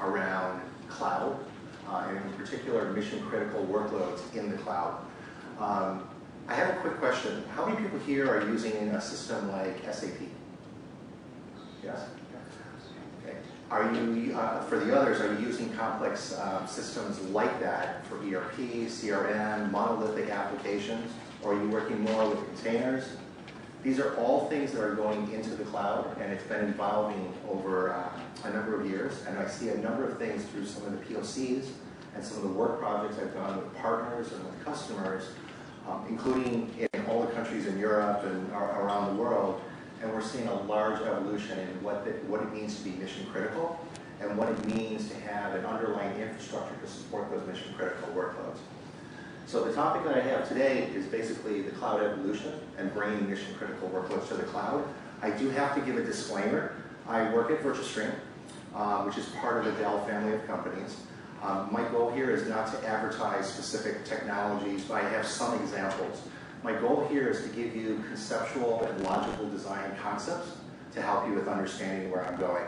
around cloud, uh, and in particular mission critical workloads in the cloud. Um, I have a quick question. How many people here are using a system like SAP? Yes? Okay. Are you, uh, for the others, are you using complex um, systems like that for ERP, CRM, monolithic applications? Or are you working more with containers? These are all things that are going into the cloud, and it's been evolving over uh, a number of years. And I see a number of things through some of the POCs and some of the work projects I've done with partners and with customers, um, including in all the countries in Europe and around the world. And we're seeing a large evolution in what, the, what it means to be mission critical and what it means to have an underlying infrastructure to support those mission critical workloads. So the topic that I have today is basically the cloud evolution and bringing mission critical workloads to the cloud. I do have to give a disclaimer. I work at Virtustream, uh, which is part of the Dell family of companies. Um, my goal here is not to advertise specific technologies, but I have some examples. My goal here is to give you conceptual and logical design concepts to help you with understanding where I'm going.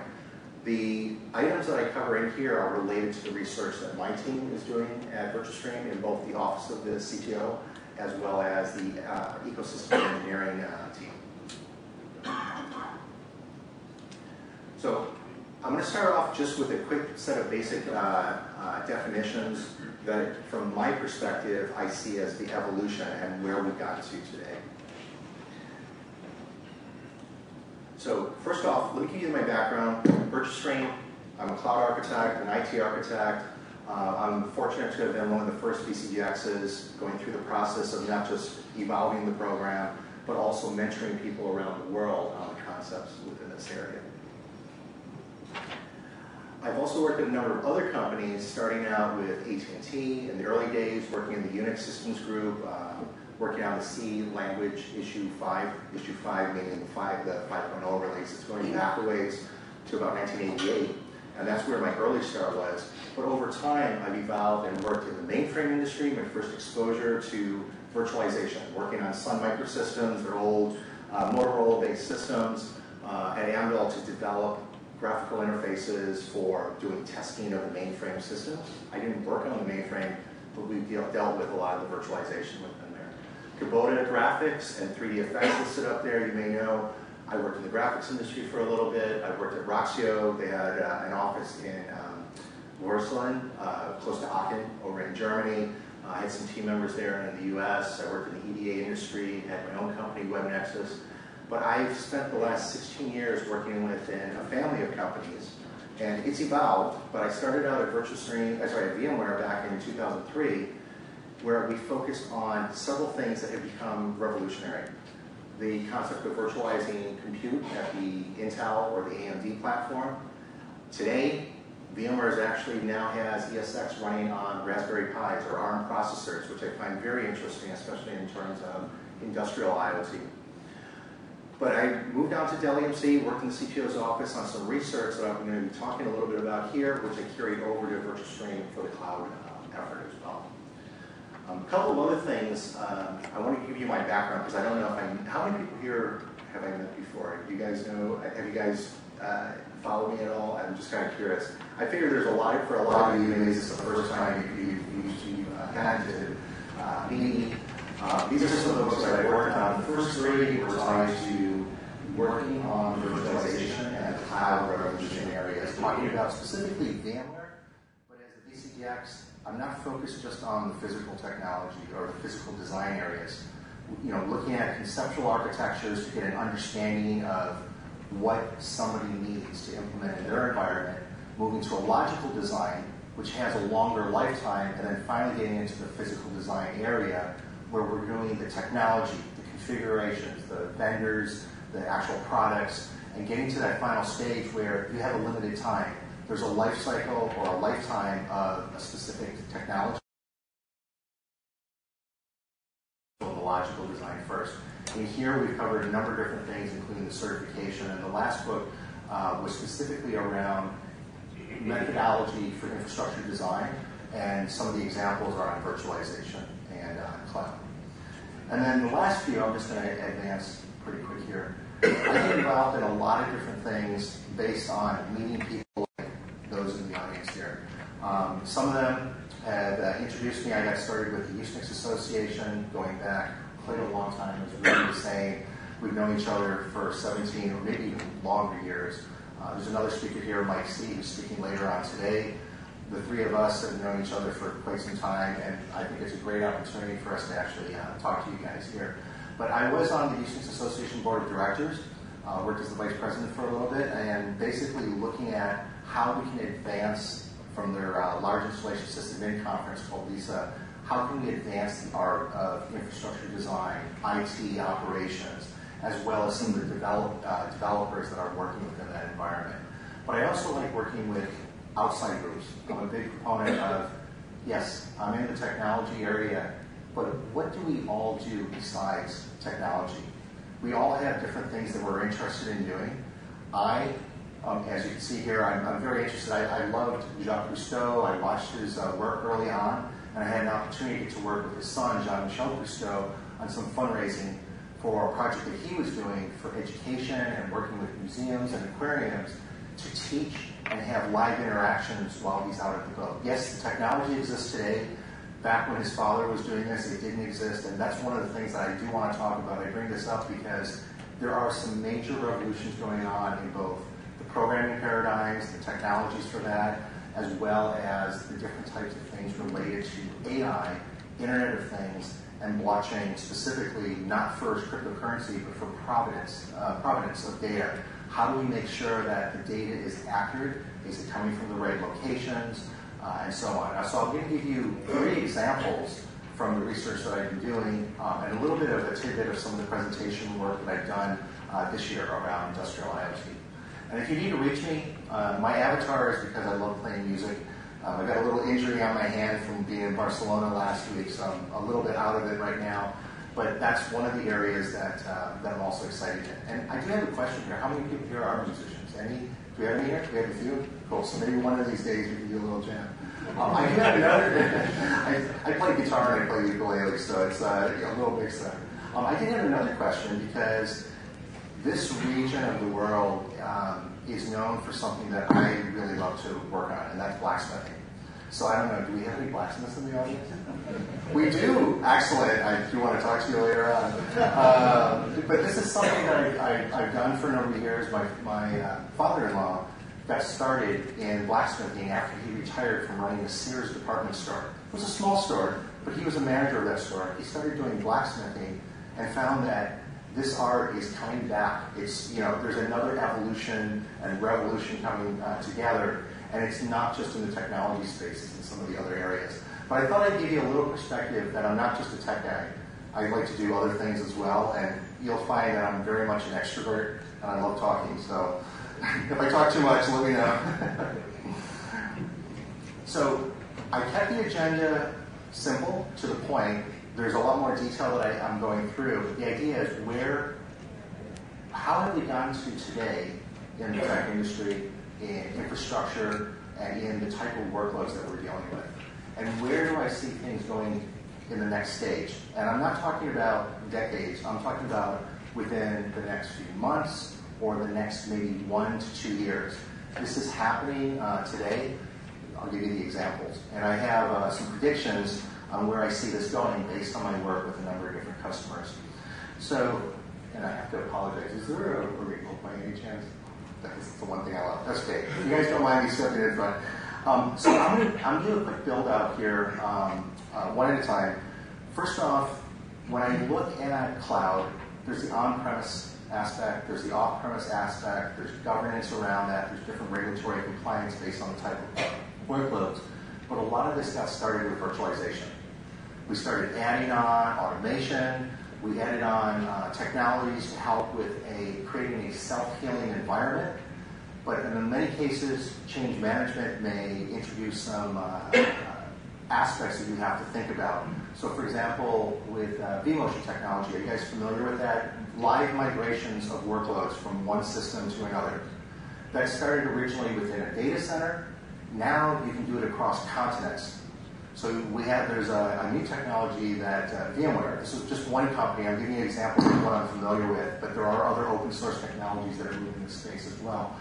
The items that I cover in here are related to the research that my team is doing at Virtustream in both the office of the CTO as well as the uh, ecosystem engineering uh, team. So I'm going to start off just with a quick set of basic uh, uh, definitions that, from my perspective, I see as the evolution and where we got to today. So first off, let me give you my background. Virtustream, I'm a cloud architect, an IT architect. Uh, I'm fortunate to have been one of the first VCDXs going through the process of not just evolving the program, but also mentoring people around the world on the concepts within this area. I've also worked at a number of other companies, starting out with AT&T in the early days, working in the Unix systems group, uh, working on the C language issue 5, issue 5 meaning the 5, the 5.0 release. It's going back a ways to about 1988, and that's where my early start was. But over time, I've evolved and worked in the mainframe industry, my first exposure to virtualization, working on Sun Microsystems, their old uh, Motorola-based systems, uh, at Amdahl to develop graphical interfaces for doing testing of the mainframe systems. I didn't work on the mainframe, but we dealt with a lot of the virtualization with Kubota Graphics and 3Dfx listed up there. You may know I worked in the graphics industry for a little bit. I worked at Roxio. They had uh, an office in um, uh, close to Aachen, over in Germany. Uh, I had some team members there in the US. I worked in the EDA industry, had my own company, WebNexus. But I've spent the last 16 years working within a family of companies. And it's evolved, but I started out at Virtustream, sorry, at VMware back in 2003 where we focused on several things that have become revolutionary. The concept of virtualizing compute at the Intel or the AMD platform. Today, VMware actually now has ESX running on Raspberry Pis or ARM processors, which I find very interesting, especially in terms of industrial IoT. But I moved on to Dell EMC, worked in the CTO's office on some research that I'm going to be talking a little bit about here, which I carried over to Virtustream for the cloud uh, effort as well. Um, a couple of other things, um, I want to give you my background because I don't know if I, how many people here have I met before? Do you guys know, have you guys uh, followed me at all? I'm just kind of curious. I figure there's a lot, for a lot of you, maybe this is the first time you've you, uh, to uh, meet. Uh, these are some of the books that I worked on. The first three were tied to working on virtualization and cloud revolution areas, talking about specifically VMware, but as a VCDX, I'm not focused just on the physical technology or the physical design areas. You know, looking at conceptual architectures to get an understanding of what somebody needs to implement in their environment, moving to a logical design, which has a longer lifetime, and then finally getting into the physical design area where we're doing the technology, the configurations, the vendors, the actual products, and getting to that final stage where you have a limited time there's a life cycle or a lifetime of a specific technology. The logical design first. And here we've covered a number of different things, including the certification. And the last book uh, was specifically around methodology for infrastructure design, and some of the examples are on virtualization and uh, cloud. And then the last few, I'm just going to advance pretty quick here. I get involved in a lot of different things based on meeting people those in the audience here. Um, some of them had uh, introduced me. I got started with the Usenix Association going back quite a long time. As Rudy was saying, we've known each other for 17 or maybe even longer years. Uh, there's another speaker here, Mike C., who's speaking later on today. The three of us have known each other for quite some time, and I think it's a great opportunity for us to actually uh, talk to you guys here. But I was on the Usenix Association Board of Directors, uh, worked as the vice president for a little bit, and basically looking at how we can advance from their uh, large installation system in conference called LISA, how can we advance the art of infrastructure design, IT operations, as well as some of the develop, uh, developers that are working within that environment. But I also like working with outside groups. I'm a big proponent of, yes, I'm in the technology area, but what do we all do besides technology? We all have different things that we're interested in doing. I, um, as you can see here, I'm, I'm very interested. I, I, loved Jacques Cousteau. I watched his uh, work early on, and I had an opportunity to work with his son, Jean-Michel Cousteau, on some fundraising for a project that he was doing for education and working with museums and aquariums to teach and have live interactions while he's out at the boat. Yes, the technology exists today. Back when his father was doing this, it didn't exist, and that's one of the things that I do want to talk about. I bring this up because there are some major revolutions going on in both programming paradigms, the technologies for that, as well as the different types of things related to AI, Internet of Things, and blockchain specifically, not for cryptocurrency, but for provenance, uh, of data. How do we make sure that the data is accurate? Is it coming from the right locations? Uh, and so on. so I'm going to give you three examples from the research that I've been doing um, and a little bit of a tidbit of some of the presentation work that I've done uh, this year around industrial IoT. And if you need to reach me, uh, my avatar is because I love playing music. Um, I got a little injury on my hand from being in Barcelona last week, so I'm a little bit out of it right now. But that's one of the areas that, uh, that I'm also excited in. And I do have a question here. How many people here are musicians? Any? Do we have any here? Do we have a few? Cool. So maybe one of these days we can do a little jam. Um, I do have another. I, I play guitar and I play ukulele, so it's uh, a little mix there. Um, I did have another question because this region of the world um, is known for something that I really love to work on, and that's blacksmithing. So I don't know, do we have any blacksmiths in the audience? we do. Excellent. I do want to talk to you later on. Uh, but this is something that I, have done for a number of years. My, my uh, father-in-law got started in blacksmithing after he retired from running a Sears department store. It was a small store, but he was a manager of that store. He started doing blacksmithing and found that this art is coming back. It's, you know, there's another evolution and revolution coming uh, together, and it's not just in the technology space, it's in some of the other areas. But I thought I'd give you a little perspective that I'm not just a tech guy. I like to do other things as well, and you'll find that I'm very much an extrovert, and I love talking, so if I talk too much, let me know. so I kept the agenda simple, to the point, there's a lot more detail that I, am going through. But the idea is where, how have we gotten to today in the tech industry, in infrastructure, and in the type of workloads that we're dealing with? And where do I see things going in the next stage? And I'm not talking about decades. I'm talking about within the next few months or the next maybe one to two years. This is happening uh, today. I'll give you the examples. And I have uh, some predictions on where I see this going based on my work with a number of different customers. So, and I have to apologize. Is there a, a remote by any chance? That's the one thing I love. That's okay. You guys don't mind me stepping in front. Um, so I'm going to do a quick build out here, um, uh, one at a time. First off, when I look at a cloud, there's the on-premise aspect, there's the off-premise aspect, there's governance around that, there's different regulatory compliance based on the type of workloads. But a lot of this got started with virtualization. We started adding on automation. We added on uh, technologies to help with a creating a self-healing environment. But in many cases, change management may introduce some uh, uh, aspects that you have to think about. So, for example, with uh, vMotion technology, are you guys familiar with that? Live migrations of workloads from one system to another. That started originally within a data center. Now you can do it across continents. So we have, there's a, a new technology that uh, VMware, this is just one company, I'm giving you an example of what I'm familiar with, but there are other open source technologies that are moving this space as well.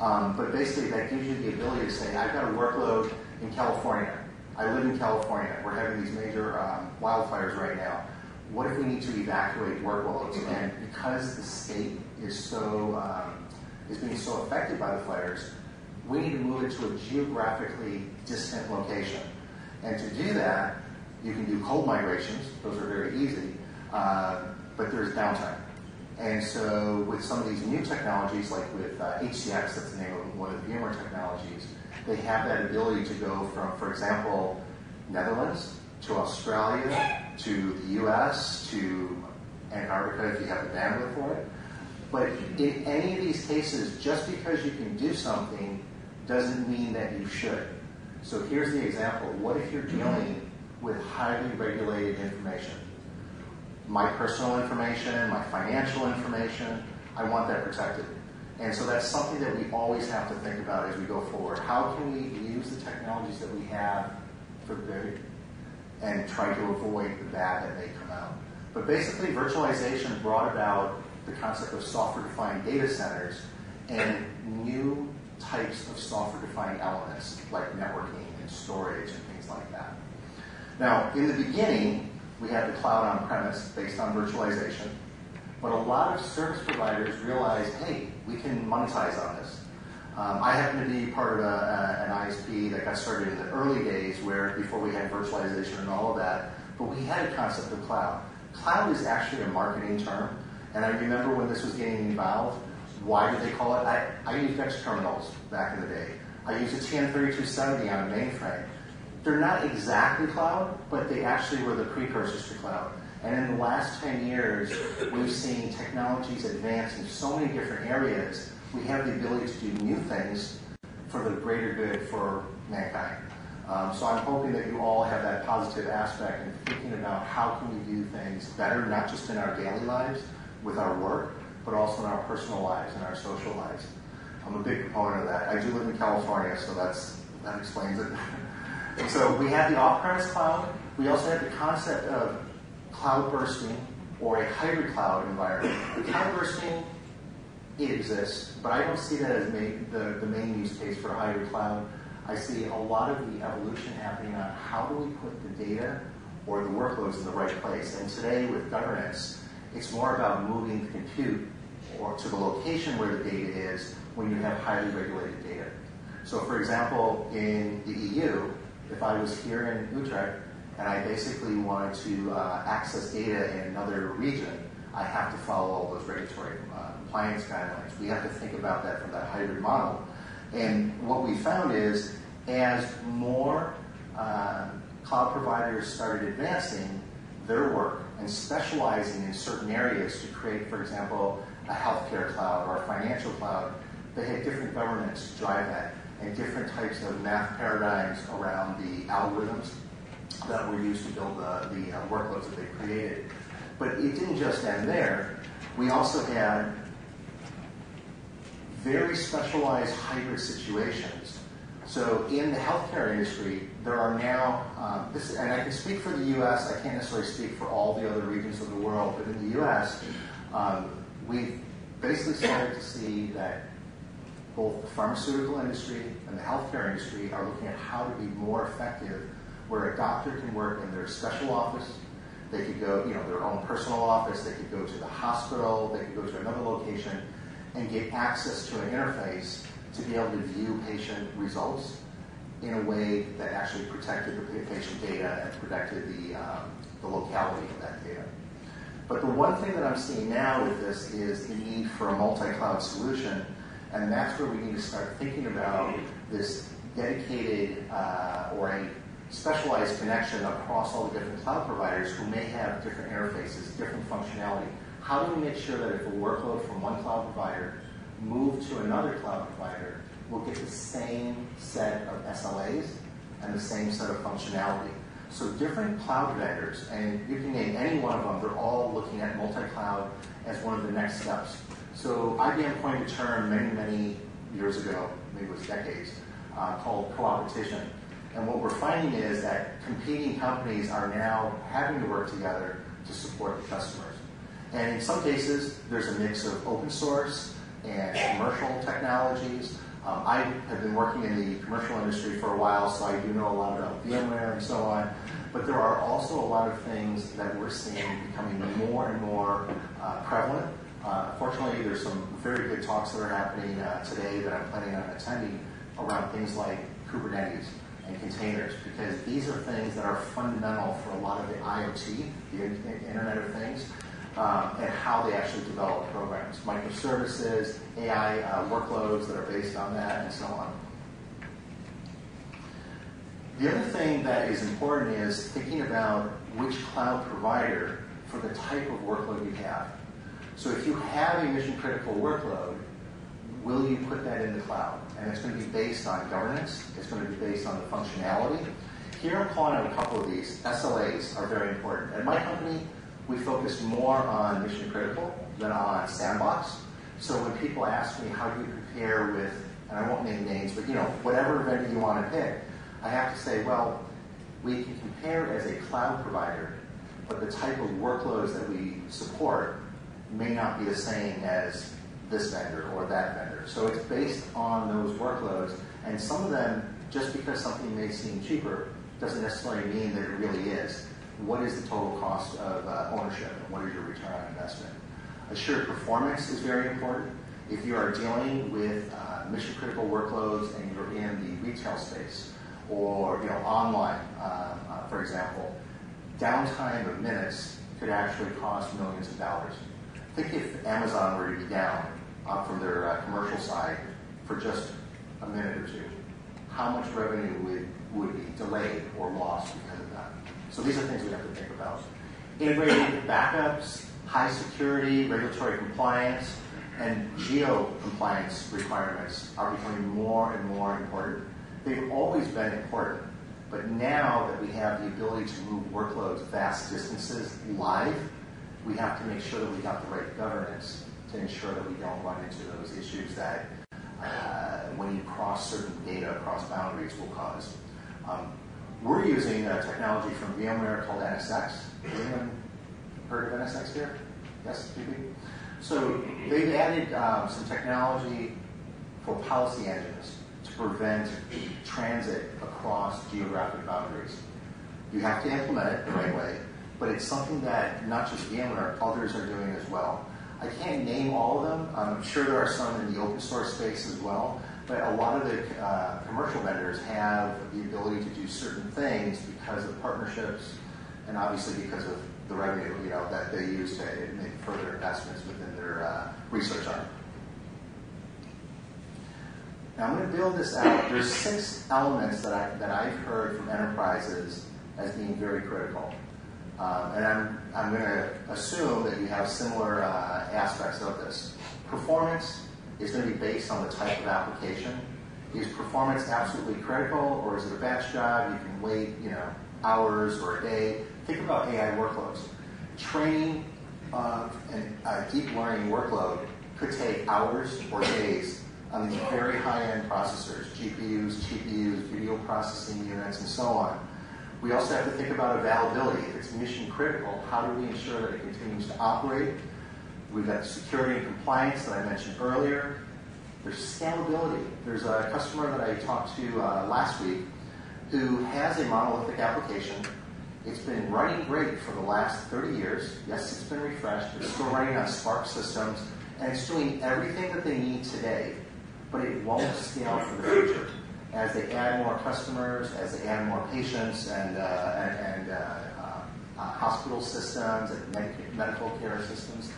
Um, but basically that gives you the ability to say, I've got a workload in California. I live in California. We're having these major um, wildfires right now. What if we need to evacuate workloads? And because the state is so um, is being so affected by the fires, we need to move it to a geographically distant location. And to do that, you can do cold migrations. Those are very easy. Uh, but there's downtime. And so with some of these new technologies, like with uh, HCX, that's the name of one of the VMware technologies, they have that ability to go from, for example, Netherlands to Australia to the US to Antarctica if you have the bandwidth for it. But in any of these cases, just because you can do something doesn't mean that you should. So here's the example. What if you're dealing with highly regulated information? My personal information, my financial information, I want that protected. And so that's something that we always have to think about as we go forward. How can we use the technologies that we have for good and try to avoid the bad that may come out? But basically, virtualization brought about the concept of software-defined data centers and new types of software-defined elements like networking and storage and things like that. Now, in the beginning, we had the cloud on-premise based on virtualization, but a lot of service providers realized, hey, we can monetize on this. Um, I happen to be part of a, a, an ISP that got started in the early days where before we had virtualization and all of that, but we had a concept of cloud. Cloud is actually a marketing term, and I remember when this was getting evolved, why did they call it? I, I used X terminals back in the day. I used a TN3270 on a mainframe. They're not exactly cloud, but they actually were the precursors to cloud. And in the last 10 years, we've seen technologies advance in so many different areas. We have the ability to do new things for the greater good for mankind. Um, so I'm hoping that you all have that positive aspect in thinking about how can we do things better, not just in our daily lives with our work, but also in our personal lives and our social lives. I'm a big proponent of that. I do live in California, so that's that explains it. so we have the off-premise cloud. We also have the concept of cloud bursting or a hybrid cloud environment. Cloud bursting, it exists, but I don't see that as main, the, the main use case for a hybrid cloud. I see a lot of the evolution happening on how do we put the data or the workloads in the right place. And today with governance, it's more about moving the compute or to the location where the data is when you have highly regulated data. So for example, in the EU, if I was here in Utrecht and I basically wanted to uh, access data in another region, I have to follow all those regulatory uh, compliance guidelines. We have to think about that from that hybrid model. And what we found is as more uh, cloud providers started advancing their work and specializing in certain areas to create, for example, a healthcare cloud or a financial cloud, they had different governments drive that and different types of math paradigms around the algorithms that were used to build the, the uh, workloads that they created. But it didn't just end there. We also had very specialized hybrid situations. So in the healthcare industry, there are now, um, this, and I can speak for the U.S., I can't necessarily speak for all the other regions of the world, but in the U.S., um, we've basically started to see that both the pharmaceutical industry and the healthcare industry are looking at how to be more effective where a doctor can work in their special office, they could go, you know, their own personal office, they could go to the hospital, they could go to another location and get access to an interface to be able to view patient results in a way that actually protected the patient data and protected the, um, the locality of that data. But the one thing that I'm seeing now with this is the need for a multi-cloud solution, and that's where we need to start thinking about this dedicated uh, or a specialized connection across all the different cloud providers who may have different interfaces, different functionality. How do we make sure that if a workload from one cloud provider moved to another cloud provider, we'll get the same set of SLAs and the same set of functionality? So different cloud vendors, and you can name any one of them, they're all looking at multi-cloud as one of the next steps. So IBM coined a term many, many years ago, maybe it was decades, uh, called co-opetition. And what we're finding is that competing companies are now having to work together to support the customers. And in some cases, there's a mix of open source and commercial technologies. Um, I have been working in the commercial industry for a while, so I do know a lot about VMware and so on. But there are also a lot of things that we're seeing becoming more and more uh, prevalent. Uh, fortunately, there's some very good talks that are happening uh, today that I'm planning on attending around things like Kubernetes and containers, because these are things that are fundamental for a lot of the IoT, the Internet of Things, um, and how they actually develop programs, microservices, AI uh, workloads that are based on that, and so on. The other thing that is important is thinking about which cloud provider for the type of workload you have. So if you have a mission critical workload, will you put that in the cloud? And it's going to be based on governance. It's going to be based on the functionality. Here I'm calling out a couple of these. SLAs are very important. At my company, we focus more on mission critical than on sandbox. So when people ask me how do you compare with, and I won't name names, but you know, whatever vendor you want to pick, I have to say, well, we can compare as a cloud provider, but the type of workloads that we support may not be the same as this vendor or that vendor. So it's based on those workloads, and some of them, just because something may seem cheaper, doesn't necessarily mean that it really is. What is the total cost of uh, ownership, and what is your return on investment? Assured performance is very important. If you are dealing with uh, mission critical workloads and you're in the retail space, or you know online, uh, uh, for example, downtime of minutes could actually cost millions of dollars. Think if Amazon were to be down uh, from their uh, commercial side for just a minute or two, how much revenue would, would be delayed or lost because? So these are things we have to think about. Integrated backups, high security, regulatory compliance, and geo compliance requirements are becoming more and more important. They've always been important, but now that we have the ability to move workloads vast distances live, we have to make sure that we got the right governance to ensure that we don't run into those issues that uh, when you cross certain data across boundaries will cause. Um, we're using a technology from VMware called NSX. Has anyone heard of NSX here? Yes, GP? So they've added um, some technology for policy engines to prevent transit across geographic boundaries. You have to implement it the right way, but it's something that not just VMware, others are doing as well. I can't name all of them. I'm sure there are some in the open source space as well, but a lot of the uh, commercial vendors have the ability to do certain things because of partnerships and obviously because of the revenue you know, that they use to make further investments within their uh, research arm. Now I'm going to build this out. There's six elements that, I, that I've heard from enterprises as being very critical. Um, and I'm, I'm going to assume that you have similar uh, aspects of this. Performance is going to be based on the type of application. Is performance absolutely critical, or is it a batch job? You can wait, you know, hours or a day. Think about AI workloads. Training uh, of a deep learning workload could take hours or days on these very high-end processors, GPUs, GPUs, video processing units, and so on. We also have to think about availability. If it's mission critical, how do we ensure that it continues to operate? We've got security and compliance that I mentioned earlier. There's scalability. There's a customer that I talked to uh, last week who has a monolithic application. It's been running great for the last 30 years. Yes, it's been refreshed. It's still running on SPARC systems, and it's doing everything that they need today, but it won't scale for the future as they add more customers, as they add more patients and, uh, and, and uh, uh, hospital systems and med- medical care systems,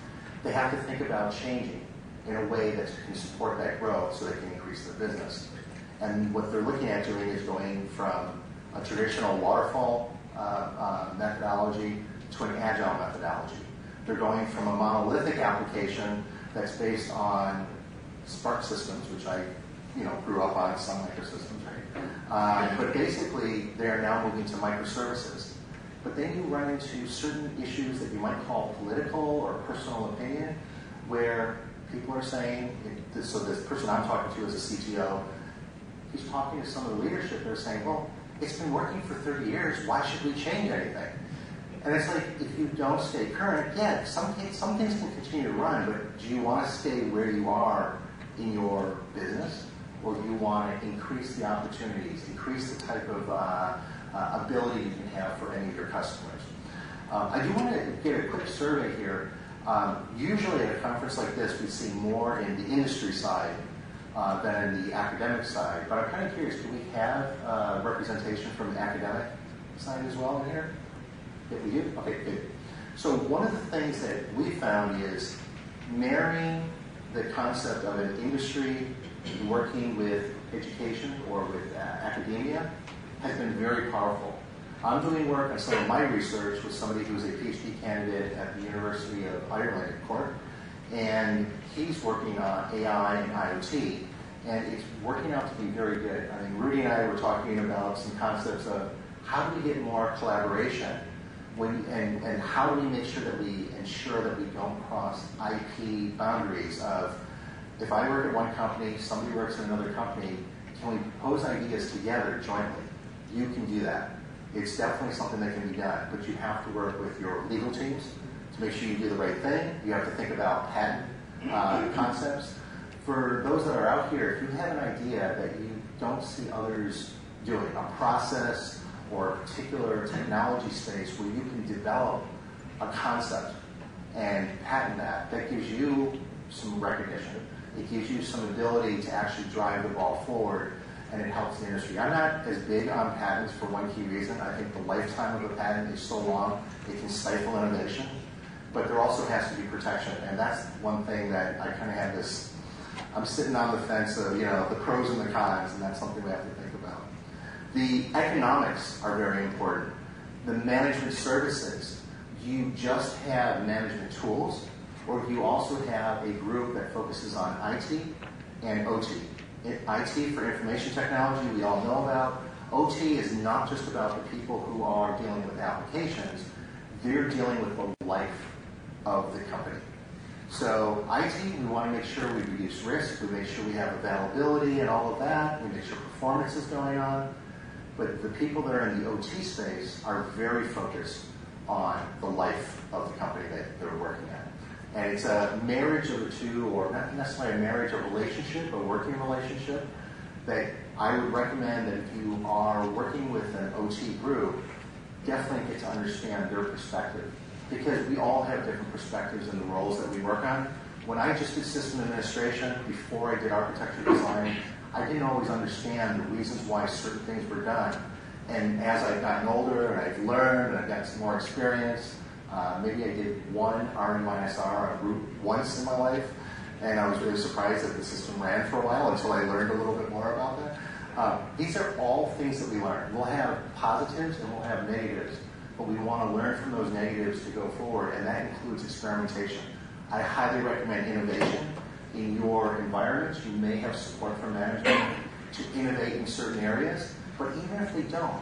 they have to think about changing in a way that can support that growth so they can increase their business. And what they're looking at doing is going from a traditional waterfall uh, uh, methodology to an agile methodology. They're going from a monolithic application that's based on SPARC systems, which I you know, grew up on Sun Microsystems, right? Uh, but basically, they are now moving to microservices. But then you run into certain issues that you might call political or personal opinion, where people are saying, so this person I'm talking to is a CTO, he's talking to some of the leadership, they're saying, well, it's been working for 30 years. Why should we change anything? And it's like, if you don't stay current, yeah, some, some things can continue to run, but do you want to stay where you are in your business? Or do you want to increase the opportunities, increase the type of uh, uh, ability you can have for any of your customers? Um, I do want to get a quick survey here. Um, usually at a conference like this, we see more in the industry side uh, than in the academic side. But I'm kind of curious, do we have uh, representation from the academic side as well in here? If we do? Okay, good. So one of the things that we found is marrying the concept of an industry working with education or with uh, academia has been very powerful. I'm doing work on some of my research with somebody who's a PhD candidate at the University of Ireland Cork, and he's working on AI and IoT, and it's working out to be very good. I mean, Rudy and I were talking about some concepts of how do we get more collaboration when, and, and how do we make sure that we ensure that we don't cross IP boundaries of if I work at one company, somebody works at another company, can we propose ideas together jointly? You can do that. It's definitely something that can be done, but you have to work with your legal teams to make sure you do the right thing. You have to think about patent uh, concepts. For those that are out here, if you have an idea that you don't see others doing, a process or a particular technology space where you can develop a concept and patent that, that gives you some recognition. It gives you some ability to actually drive the ball forward and it helps the industry. I'm not as big on patents for one key reason. I think the lifetime of a patent is so long, it can stifle innovation. But there also has to be protection. And that's one thing that I kind of have this, I'm sitting on the fence of, you know, the pros and the cons, and that's something we have to think about. The economics are very important. The management services, do you just have management tools, or do you also have a group that focuses on IT and OT? IT for information technology, we all know about. OT is not just about the people who are dealing with applications, they're dealing with the life of the company. So IT, we want to make sure we reduce risk, we make sure we have availability and all of that, we make sure performance is going on. But the people that are in the OT space are very focused on the life of the company that they're working at. And it's a marriage of the two, or not necessarily a marriage, a relationship, a working relationship, that I would recommend that if you are working with an OT group, definitely get to understand their perspective. Because we all have different perspectives in the roles that we work on. When I just did system administration, before I did architecture design, I didn't always understand the reasons why certain things were done. And as I've gotten older and I've learned and I've gotten some more experience, uh, maybe I did one RMYSR on group once in my life, and I was really surprised that the system ran for a while until I learned a little bit more about that. Uh, these are all things that we learn. We'll have positives and we'll have negatives, but we want to learn from those negatives to go forward, and that includes experimentation. I highly recommend innovation in your environments. You may have support from management to innovate in certain areas, but even if they don't,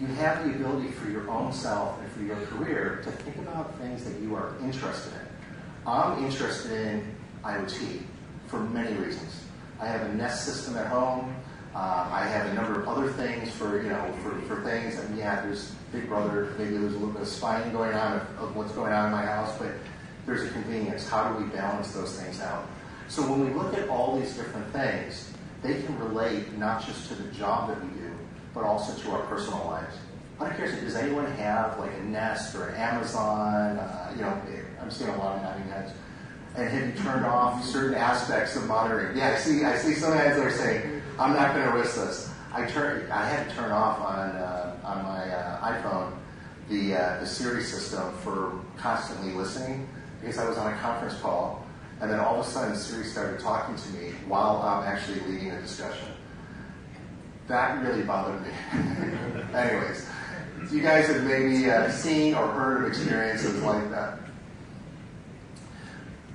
you have the ability for your own self and for your career to think about things that you are interested in. I'm interested in IoT for many reasons. I have a Nest system at home. Uh, I have a number of other things for you know for, for things. And yeah, there's Big Brother. Maybe there's a little bit of spying going on of, of what's going on in my house, but there's a convenience. How do we balance those things out? So when we look at all these different things, they can relate not just to the job that we do, but also to our personal lives. I'm curious, does anyone have like a Nest or an Amazon? Uh, you know, I'm seeing a lot of nodding heads. And have you turned off certain aspects of monitoring? Yeah, I see. I see some heads that are saying, "I'm not going to risk this." I turn. I had to turn off on uh, on my uh, iPhone the uh, the Siri system for constantly listening because I was on a conference call, and then all of a sudden Siri started talking to me while I'm actually leading a discussion. That really bothered me. Anyways, you guys have maybe uh, seen or heard of experiences like that.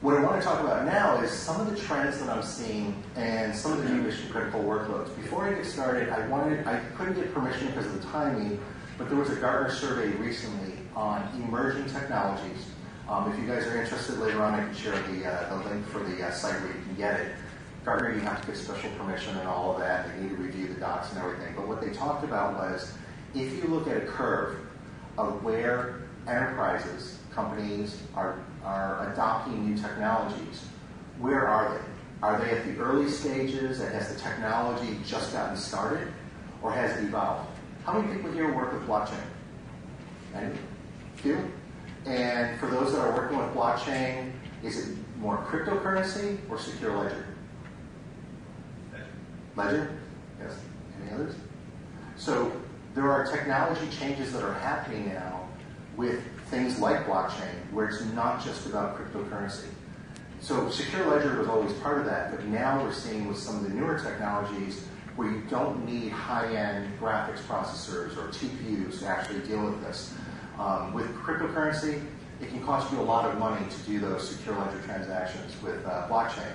What I want to talk about now is some of the trends that I'm seeing and some of the new mission critical workloads. Before I get started, I wanted I couldn't get permission because of the timing, but there was a Gartner survey recently on emerging technologies. Um, if you guys are interested later on, I can share the, uh, the link for the uh, site where you can get it. Gartner, you have to get special permission and all of that. They need to review the docs and everything. But what they talked about was if you look at a curve of where enterprises, companies are, are adopting new technologies, where are they? Are they at the early stages and has the technology just gotten started or has it evolved? How many people here work with blockchain? Any? Few? And for those that are working with blockchain, is it more cryptocurrency or secure ledger? Ledger? Yes. Any others? So there are technology changes that are happening now with things like blockchain where it's not just about cryptocurrency. So secure ledger was always part of that, but now we're seeing with some of the newer technologies where you don't need high-end graphics processors or TPUs to actually deal with this. Um, with cryptocurrency, it can cost you a lot of money to do those secure ledger transactions with uh, blockchain.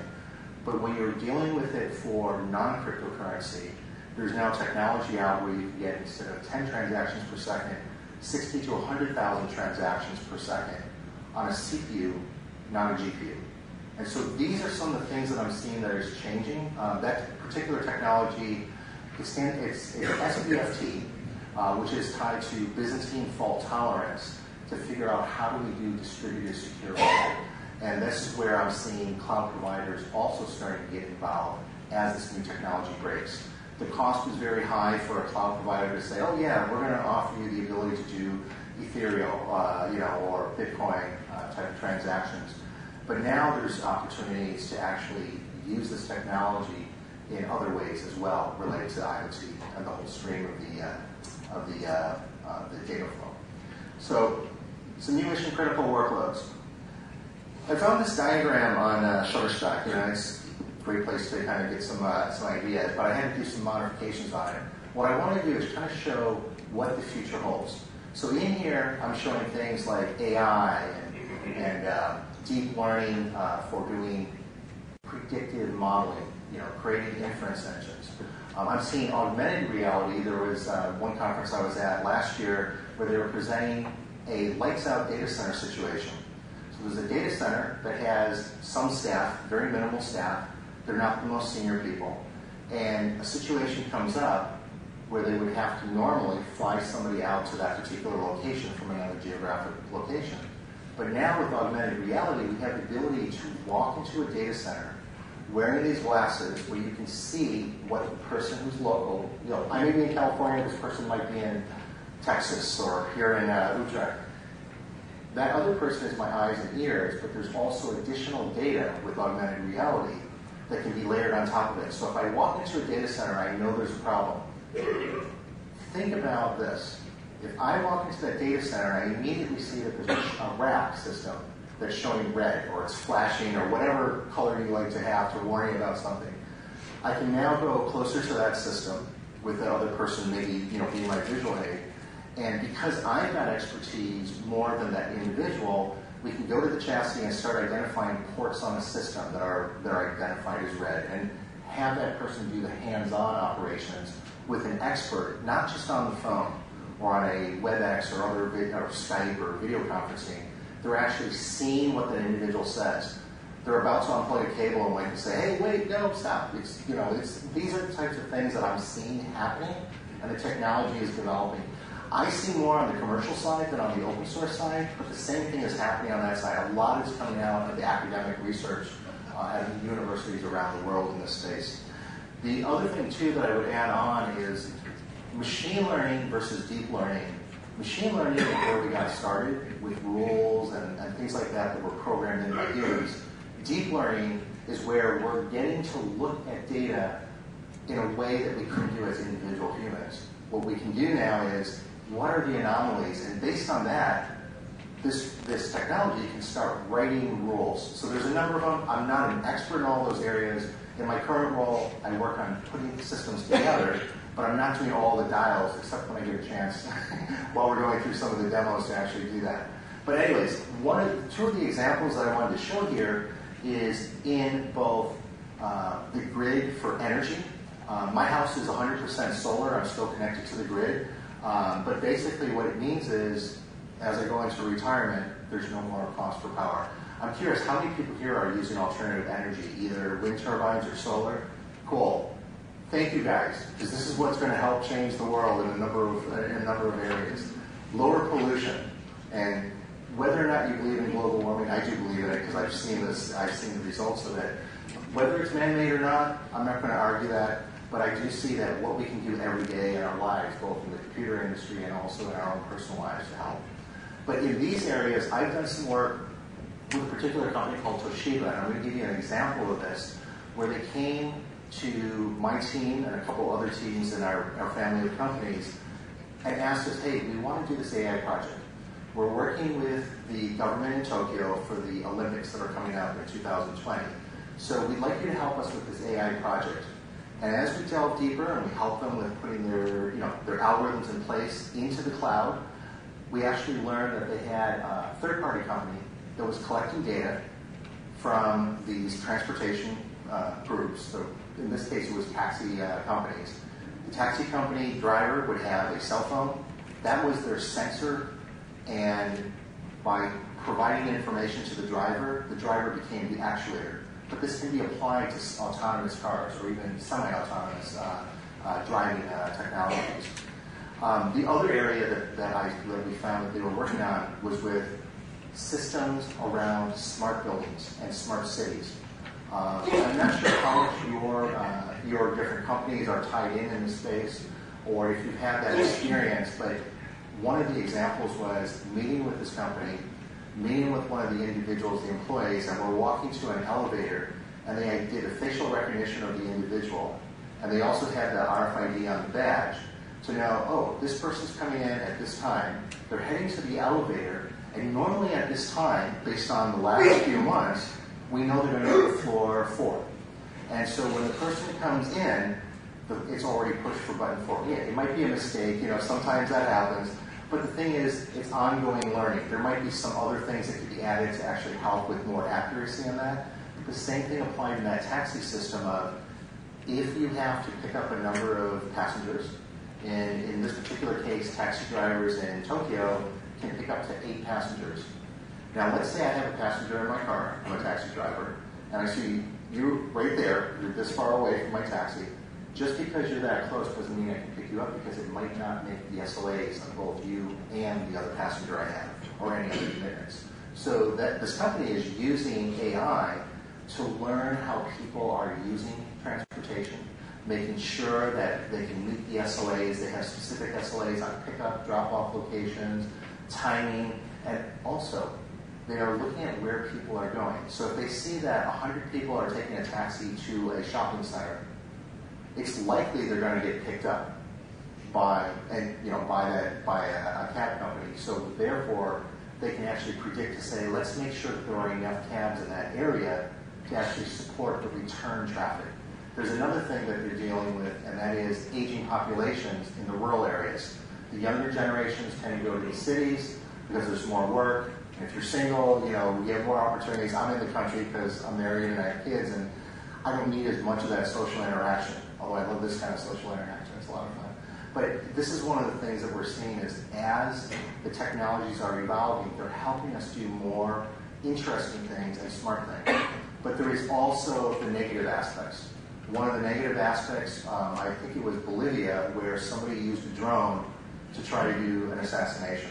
But when you're dealing with it for non-cryptocurrency, there's now technology out where you can get instead of 10 transactions per second, 60 to 100,000 transactions per second on a CPU, not a GPU. And so these are some of the things that I'm seeing that is changing. Uh, that particular technology, it's, it's, SBFT, uh, which is tied to Byzantine fault tolerance to figure out how do we do distributed security. And this is where I'm seeing cloud providers also starting to get involved as this new technology breaks. The cost was very high for a cloud provider to say, oh yeah, we're going to offer you the ability to do Ethereum, uh, you know, or Bitcoin uh, type of transactions. But now there's opportunities to actually use this technology in other ways as well, related to IoT and the whole stream of the uh, of the uh, uh, the data flow. So, some new mission critical workloads. I found this diagram on uh, Shutterstock. You know, it's a great place to kind of get some uh, some ideas, but I had to do some modifications on it. What I want to do is kind of show what the future holds. So in here, I'm showing things like AI and, and uh, deep learning uh, for doing predictive modeling, you know, creating inference engines. Um, I'm seeing augmented reality. There was uh, one conference I was at last year where they were presenting a lights out data center situation. So there's a data center that has some staff, very minimal staff. They're not the most senior people. And a situation comes up where they would have to normally fly somebody out to that particular location from another geographic location. But now with augmented reality, we have the ability to walk into a data center wearing these glasses where you can see what the person who's local, you know, I may be in California, this person might be in Texas or here in uh, Utrecht. That other person is my eyes and ears, but there's also additional data with augmented reality that can be layered on top of it. So if I walk into a data center, I know there's a problem. Think about this. If I walk into that data center, I immediately see that there's a rack system that's showing red or it's flashing or whatever color you like to have to warn you about something. I can now go closer to that system with the other person maybe you know being my visual aid. And because I've got expertise more than that individual, we can go to the chassis and start identifying ports on the system that are that are identified as red and have that person do the hands-on operations with an expert, not just on the phone or on a WebEx or other or Skype or video conferencing, they're actually seeing what the individual says. They're about to unplug a cable and and say, hey, wait, no, stop. It's, you know, it's, these are the types of things that I'm seeing happening, and the technology is developing. I see more on the commercial side than on the open source side, but the same thing is happening on that side. A lot is coming out of the academic research uh, at universities around the world in this space. The other thing, too, that I would add on is machine learning versus deep learning Machine learning is where we got started with rules and, and things like that that were programmed in by humans. Deep learning is where we're getting to look at data in a way that we couldn't do as individual humans. What we can do now is what are the anomalies, and based on that, this, this technology can start writing rules. So there's a number of them. I'm not an expert in all those areas. In my current role, I work on putting systems together but I'm not doing all the dials except when I get a chance while we're going through some of the demos to actually do that. But anyways, one of, two of the examples that I wanted to show here is in both uh, the grid for energy. Uh, my house is 100% solar. I'm still connected to the grid. Um, but basically what it means is as I go into retirement, there's no more cost for power. I'm curious, how many people here are using alternative energy, either wind turbines or solar? Cool. Thank you guys, because this is what's going to help change the world in a number of in a number of areas. Lower pollution, and whether or not you believe in global warming, I do believe in it because I've seen this. I've seen the results of it. Whether it's man-made or not, I'm not going to argue that. But I do see that what we can do every day in our lives, both in the computer industry and also in our own personal lives, to help. But in these areas, I've done some work with a particular company called Toshiba, and I'm going to give you an example of this, where they came to my team and a couple other teams in our, our family of companies and asked us, hey, we want to do this AI project. We're working with the government in Tokyo for the Olympics that are coming up in 2020. So we'd like you to help us with this AI project. And as we delve deeper and we help them with putting their, you know, their algorithms in place into the cloud, we actually learned that they had a third-party company that was collecting data from these transportation uh, groups. So in this case, it was taxi uh, companies. The taxi company driver would have a cell phone. That was their sensor, and by providing information to the driver, the driver became the actuator. But this can be applied to autonomous cars or even semi-autonomous uh, uh, driving uh, technologies. Um, the other area that, that, I, that we found that they were working on was with systems around smart buildings and smart cities. Uh, I'm not sure how much your, uh, your different companies are tied in in this space or if you've had that experience, but one of the examples was meeting with this company, meeting with one of the individuals, the employees, and we're walking to an elevator, and they did a facial recognition of the individual, and they also had the RFID on the badge to know, oh, this person's coming in at this time, they're heading to the elevator, and normally at this time, based on the last few months, we know they're going to go to floor four. And so when the person comes in, it's already pushed for button four. Yeah, it might be a mistake, you know, sometimes that happens. But the thing is, it's ongoing learning. There might be some other things that could be added to actually help with more accuracy in that. The same thing applied in that taxi system of if you have to pick up a number of passengers, and in this particular case, taxi drivers in Tokyo can pick up to eight passengers. Now, let's say I have a passenger in my car, I'm a taxi driver, and I see you right there, you're this far away from my taxi. Just because you're that close doesn't mean I can you up because it might not make the SLAs on both you and the other passenger I have or any other commitments. So that this company is using AI to learn how people are using transportation, making sure that they can meet the SLAs. They have specific SLAs on pickup, drop-off locations, timing, and also they are looking at where people are going. So if they see that 100 people are taking a taxi to a shopping center, it's likely they're going to get picked up by and you know by that by a, a cab company. So therefore, they can actually predict to say, let's make sure that there are enough cabs in that area to actually support the return traffic. There's another thing that you're dealing with, and that is aging populations in the rural areas. The younger generations tend to go to these cities because there's more work. And if you're single, you know, you have more opportunities. I'm in the country because I'm married and I have kids, and I don't need as much of that social interaction. Although I love this kind of social interaction, it's a lot of fun. But this is one of the things that we're seeing is as the technologies are evolving, they're helping us do more interesting things and smart things. But there is also the negative aspects. One of the negative aspects, um, I think it was Bolivia, where somebody used a drone to try to do an assassination.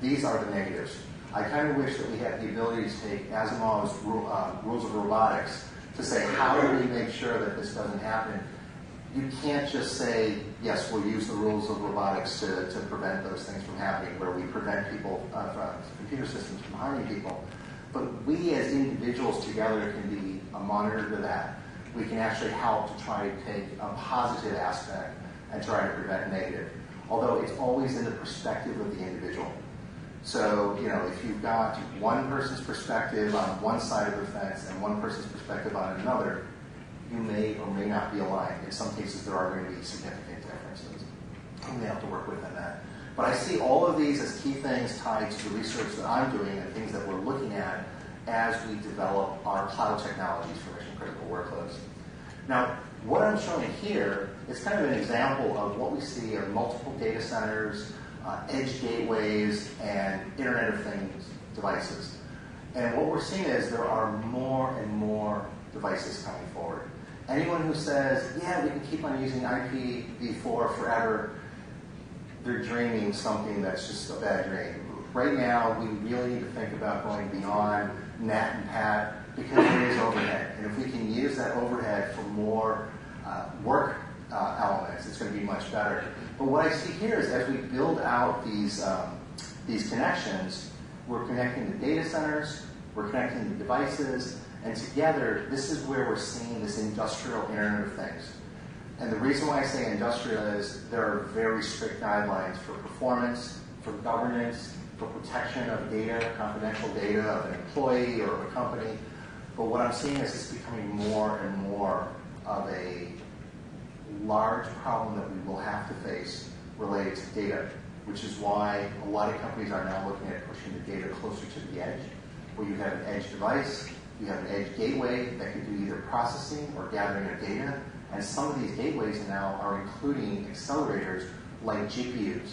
These are the negatives. I kind of wish that we had the ability to take Asimov's uh, rules of robotics to say, how do we make sure that this doesn't happen? You can't just say, yes, we'll use the rules of robotics to, to prevent those things from happening, where we prevent people, uh, from, computer systems from harming people. But we as individuals together can be a monitor to that. We can actually help to try to take a positive aspect and try to prevent negative. Although it's always in the perspective of the individual. So, you know, if you've got one person's perspective on one side of the fence and one person's perspective on another, you may or may not be aligned. In some cases, there are going to be significant differences. You may have to work within that. But I see all of these as key things tied to the research that I'm doing and things that we're looking at as we develop our cloud technologies for mission critical workloads. Now, what I'm showing here is kind of an example of what we see of multiple data centers, uh, edge gateways, and Internet of Things devices. And what we're seeing is there are more and more devices coming forward. Anyone who says, yeah, we can keep on using IPv4 forever, they're dreaming something that's just a bad dream. Right now, we really need to think about going beyond NAT and PAT because it is overhead. And if we can use that overhead for more uh, work uh, elements, it's going to be much better. But what I see here is as we build out these, um, these connections, we're connecting the data centers, we're connecting the devices, and together, this is where we're seeing this industrial Internet of Things. And the reason why I say industrial is there are very strict guidelines for performance, for governance, for protection of data, confidential data of an employee or of a company. But what I'm seeing is it's becoming more and more of a large problem that we will have to face related to data, which is why a lot of companies are now looking at pushing the data closer to the edge, where you have an edge device, you have an edge gateway that can do either processing or gathering of data, and some of these gateways now are including accelerators like GPUs.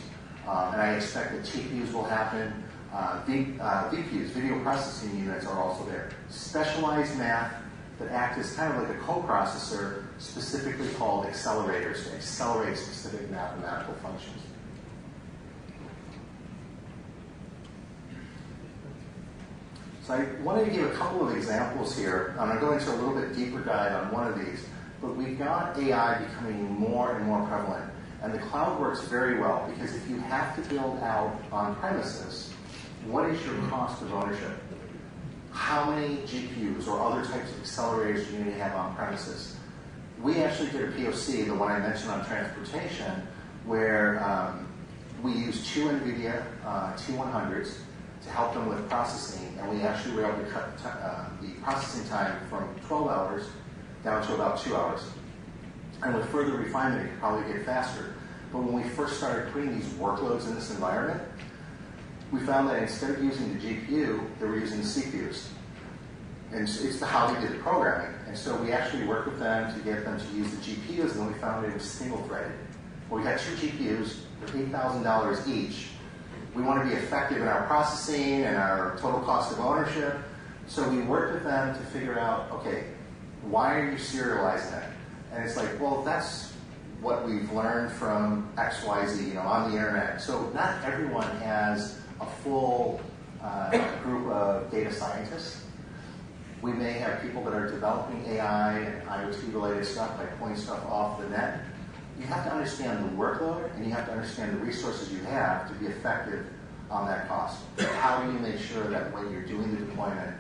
Um, and I expect that TPUs will happen. Uh, v, uh, VPUs, video processing units, are also there. Specialized math that act as kind of like a coprocessor, specifically called accelerators to accelerate specific mathematical functions. So I wanted to give a couple of examples here. And I'm going to go into a little bit deeper dive on one of these. But we've got AI becoming more and more prevalent. And the cloud works very well because if you have to build out on premises, what is your cost of ownership? How many GPUs or other types of accelerators do you need to have on premises? We actually did a POC, the one I mentioned on transportation, where um, we used two NVIDIA uh, T100s to help them with processing, and we actually were able to cut uh, the processing time from 12 hours down to about two hours. And with further refinement, it could probably get faster. But when we first started putting these workloads in this environment, we found that instead of using the GPU, they were using the CPUs. And it's the how they did the programming. And so we actually worked with them to get them to use the GPUs, and then we found it was single-threaded. Well, we got two GPUs, they're $8,000 each. We want to be effective in our processing and our total cost of ownership. So we worked with them to figure out, okay, why are you serializing it? And it's like, well, that's what we've learned from XYZ, you know, on the internet. So not everyone has a full uh, group of data scientists. We may have people that are developing AI and IoT related stuff by pulling stuff off the net. You have to understand the workload and you have to understand the resources you have to be effective on that cost. How do you make sure that when you're doing the deployment,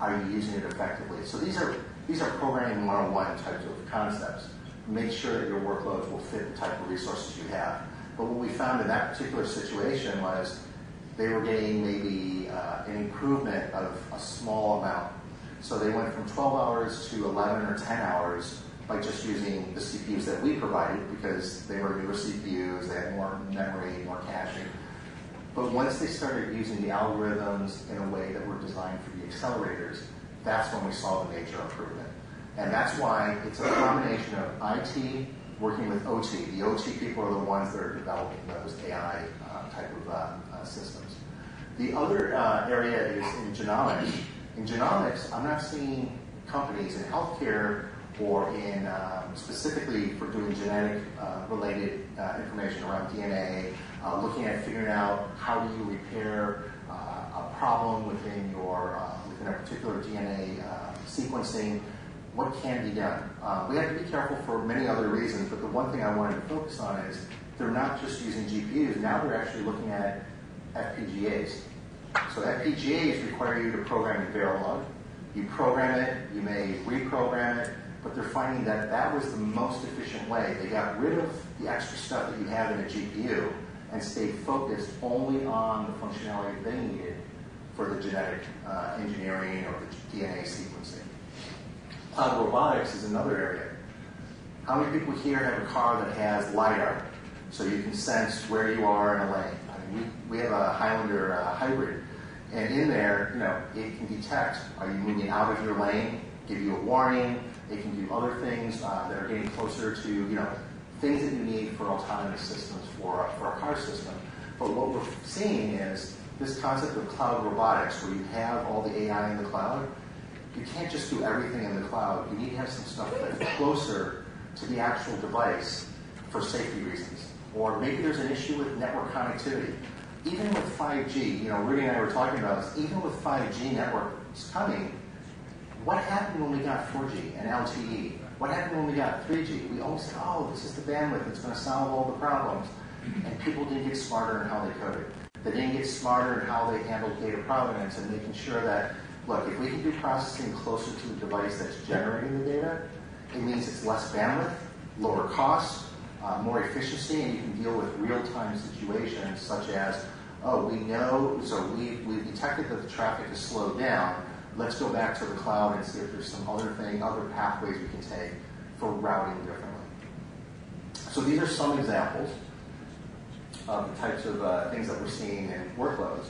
are you using it effectively? So these are these are programming 101 types of concepts. Make sure that your workloads will fit the type of resources you have. But what we found in that particular situation was they were getting maybe uh, an improvement of a small amount. So they went from 12 hours to 11 or 10 hours by just using the CPUs that we provided because they were newer CPUs, they had more memory, more caching. But once they started using the algorithms in a way that were designed for the accelerators, that's when we saw the major improvement. And that's why it's a combination of IT working with OT. The OT people are the ones that are developing those AI uh, type of uh, uh, systems. The other uh, area is in genomics. In genomics, I'm not seeing companies in healthcare or in um, specifically for doing genetic uh, related uh, information around DNA, looking at figuring out how do you repair a problem within your within a particular DNA uh, sequencing, what can be done. Uh, we have to be careful for many other reasons, but the one thing I wanted to focus on is they're not just using GPUs, now they're actually looking at FPGAs. So FPGAs require you to program in Verilog. You program it, you may reprogram it, but they're finding that that was the most efficient way. They got rid of the extra stuff that you have in a GPU and stayed focused only on the functionality they needed for the genetic uh, engineering or the DNA sequencing. Cloud robotics is another area. How many people here have a car that has LiDAR so you can sense where you are in a lane? I mean, we, we have a Highlander uh, hybrid, and in there, you know, it can detect are you moving out of your lane, give you a warning. It can do other things uh, that are getting closer to, you know, things that you need for autonomous systems for, for a car system. But what we're seeing is this concept of cloud robotics, where you have all the AI in the cloud, you can't just do everything in the cloud. You need to have some stuff that's closer to the actual device for safety reasons. Or maybe there's an issue with network connectivity. Even with 5G, you know, Rudy and I were talking about this, even with 5G networks coming, what happened when we got 4G and LTE? What happened when we got 3G? We always said, oh, this is the bandwidth that's going to solve all the problems. And people didn't get smarter in how they coded. They didn't get smarter in how they handled data provenance and making sure that, look, if we can do processing closer to the device that's generating the data, it means it's less bandwidth, lower cost, uh, more efficiency, and you can deal with real-time situations such as, oh, we know, so we, we detected that the traffic has slowed down, let's go back to the cloud and see if there's some other thing, other pathways we can take for routing differently. So these are some examples of the types of uh, things that we're seeing in workloads.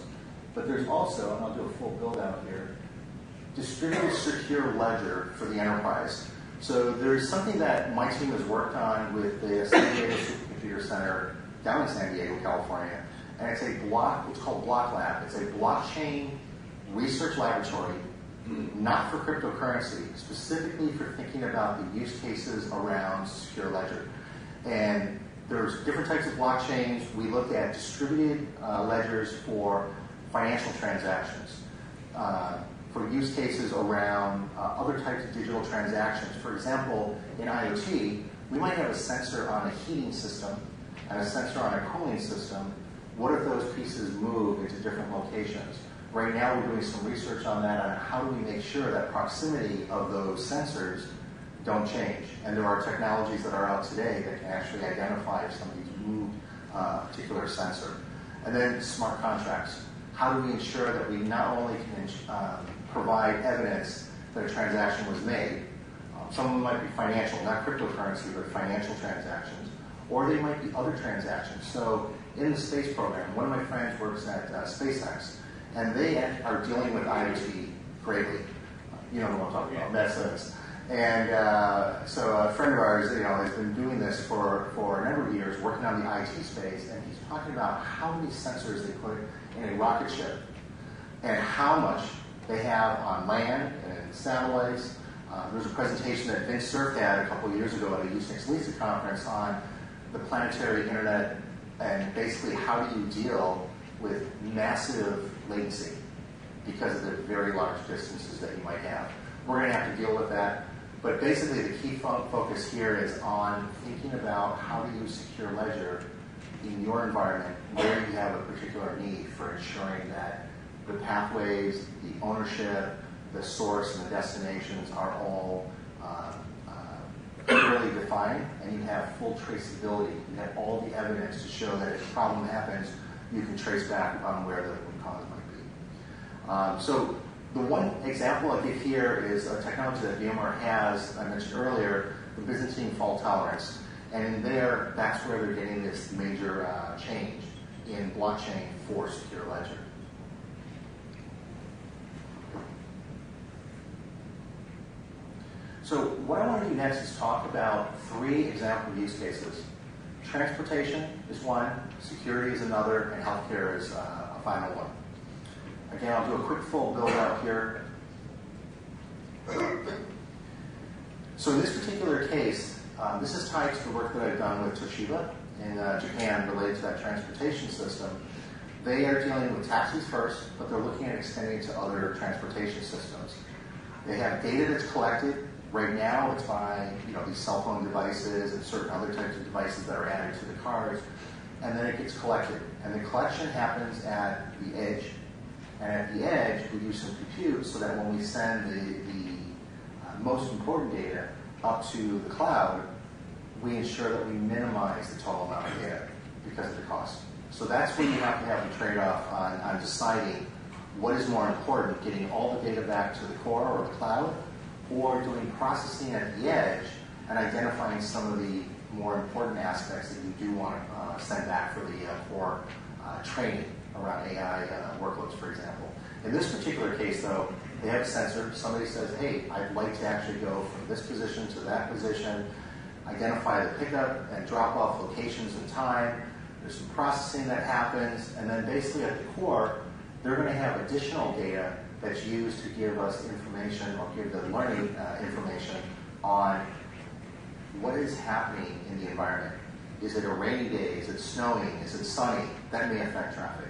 But there's also, and I'll do a full build out here, distributed secure ledger for the enterprise. So there's something that my team has worked on with the San Diego Supercomputer Center down in San Diego, California. And it's a block, it's called Block Lab. It's a blockchain research laboratory, not for cryptocurrency, specifically for thinking about the use cases around secure ledger. And there's different types of blockchains. We looked at distributed uh, ledgers for financial transactions. Uh, for use cases around uh, other types of digital transactions. For example, in IoT, we might have a sensor on a heating system and a sensor on a cooling system. What if those pieces move into different locations? Right now, we're doing some research on that on how do we make sure that proximity of those sensors don't change. And there are technologies that are out today that can actually identify if somebody's moved a particular sensor. And then smart contracts. How do we ensure that we not only can um, provide evidence that a transaction was made. Um, some of them might be financial, not cryptocurrency, but financial transactions. Or they might be other transactions. So in the space program, one of my friends works at uh, SpaceX, and they are dealing with IoT greatly. You know what I'm talking about. That's. And uh, so a friend of ours, you know, has been doing this for, for a number of years, working on the IT space, and he's talking about how many sensors they put in a rocket ship and how much they have on land and satellites. Uh, there was a presentation that Vince Cerf had a couple of years ago at a Usenix Lisa conference on the planetary internet and basically how do you deal with massive latency because of the very large distances that you might have. We're going to have to deal with that. But basically, the key fo- focus here is on thinking about how do you secure ledger in your environment where you have a particular need for ensuring that the pathways, the ownership, the source, and the destinations are all uh, uh, clearly defined, and you have full traceability. You have all the evidence to show that if a problem happens, you can trace back on where the root cause might be. Um, so the one example I give here is a technology that VMware has, I mentioned earlier, the Byzantine fault tolerance. And there, that's where they're getting this major uh, change in blockchain for secure ledger. So what I want to do next is talk about three example use cases. Transportation is one, security is another, and healthcare is uh, a final one. Again, I'll do a quick full build out here. So in this particular case, um, this is tied to the work that I've done with Toshiba in uh, Japan related to that transportation system. They are dealing with taxis first, but they're looking at extending to other transportation systems. They have data that's collected Right now, it's by you know these cell phone devices and certain other types of devices that are added to the cars, and then it gets collected. And the collection happens at the edge. And at the edge, we use some compute so that when we send the, the uh, most important data up to the cloud, we ensure that we minimize the total amount of data because of the cost. So that's when you have to have a trade-off on, on deciding what is more important, getting all the data back to the core or the cloud, or doing processing at the edge and identifying some of the more important aspects that you do want to uh, send back for the uh, for uh, training around AI uh, workloads, for example. In this particular case, though, they have a sensor. Somebody says, "Hey, I'd like to actually go from this position to that position." Identify the pickup and drop-off locations and time. There's some processing that happens, and then basically at the core, they're going to have additional data that's used to give us information or give the learning uh, information on what is happening in the environment. Is it a rainy day? Is it snowing? Is it sunny? That may affect traffic.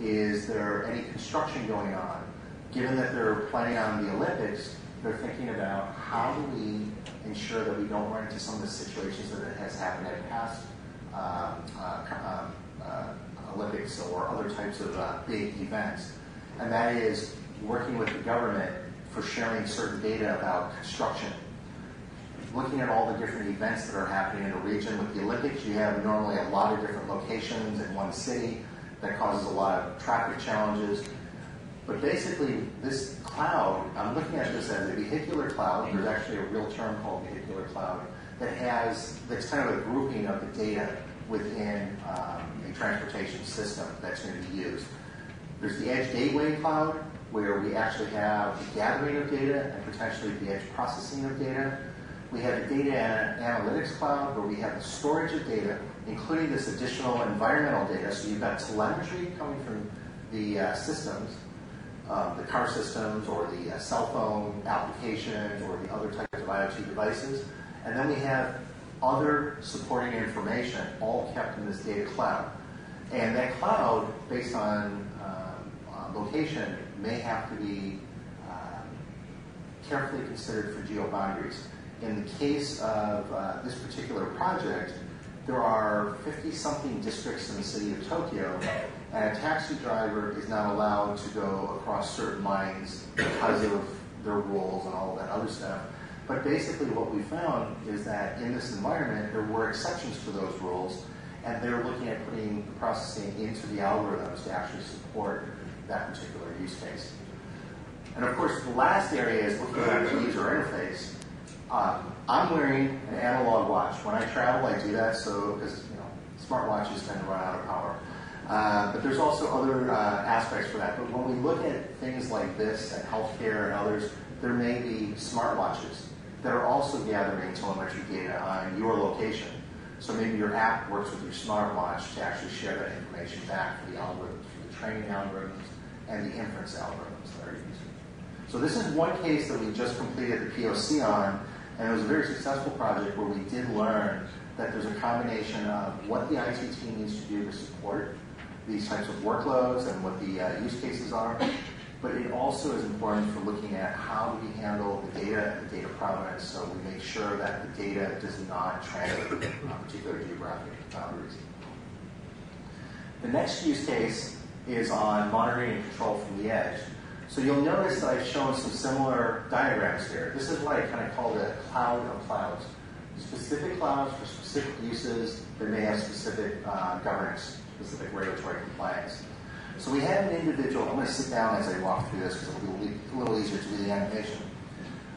Is there any construction going on? Given that they're planning on the Olympics, they're thinking about how do we ensure that we don't run into some of the situations that has happened at past um, uh, um, uh, Olympics or other types of uh, big events. And that is working with the government for sharing certain data about construction. Looking at all the different events that are happening in a region. With the Olympics, you have normally a lot of different locations in one city that causes a lot of traffic challenges. But basically, this cloud, I'm looking at this as a vehicular cloud. There's actually a real term called vehicular cloud that has, that's kind of a grouping of the data within um, a transportation system that's going to be used. There's the Edge Gateway Cloud, where we actually have the gathering of data and potentially the edge processing of data. We have the data analytics cloud, where we have the storage of data, including this additional environmental data. So you've got telemetry coming from the uh, systems, um, the car systems, or the uh, cell phone applications, or the other types of IoT devices. And then we have other supporting information, all kept in this data cloud. And that cloud, based on uh, location, may have to be um, carefully considered for geoboundaries. In the case of uh, this particular project, there are 50 something districts in the city of Tokyo, and a taxi driver is not allowed to go across certain lines because of their rules and all that other stuff. But basically, what we found is that in this environment, there were exceptions to those rules, and they're looking at putting the processing into the algorithms to actually support that particular use case. And of course, the last area is looking at the user interface. Um, I'm wearing an analog watch. When I travel, I do that so because you know smartwatches tend to run out of power. Uh, but there's also other uh, aspects for that. But when we look at things like this and healthcare and others, there may be smartwatches that are also gathering telemetry data on your location. So maybe your app works with your smartwatch to actually share that information back for the algorithms, for the training algorithms, and the inference algorithms that are used. So this is one case that we just completed the POC on, and it was a very successful project where we did learn that there's a combination of what the IT team needs to do to support these types of workloads and what the uh, use cases are, but it also is important for looking at how we handle the data and the data provenance so we make sure that the data does not transfer on particular geographic boundaries. The next use case is on monitoring and control from the edge. So you'll notice I've shown some similar diagrams here. This is what I kind of call the cloud of clouds. Specific clouds for specific uses that may have specific uh, governance, specific regulatory compliance. So we have an individual, I'm going to sit down as I walk through this because it'll be a little easier to do the animation.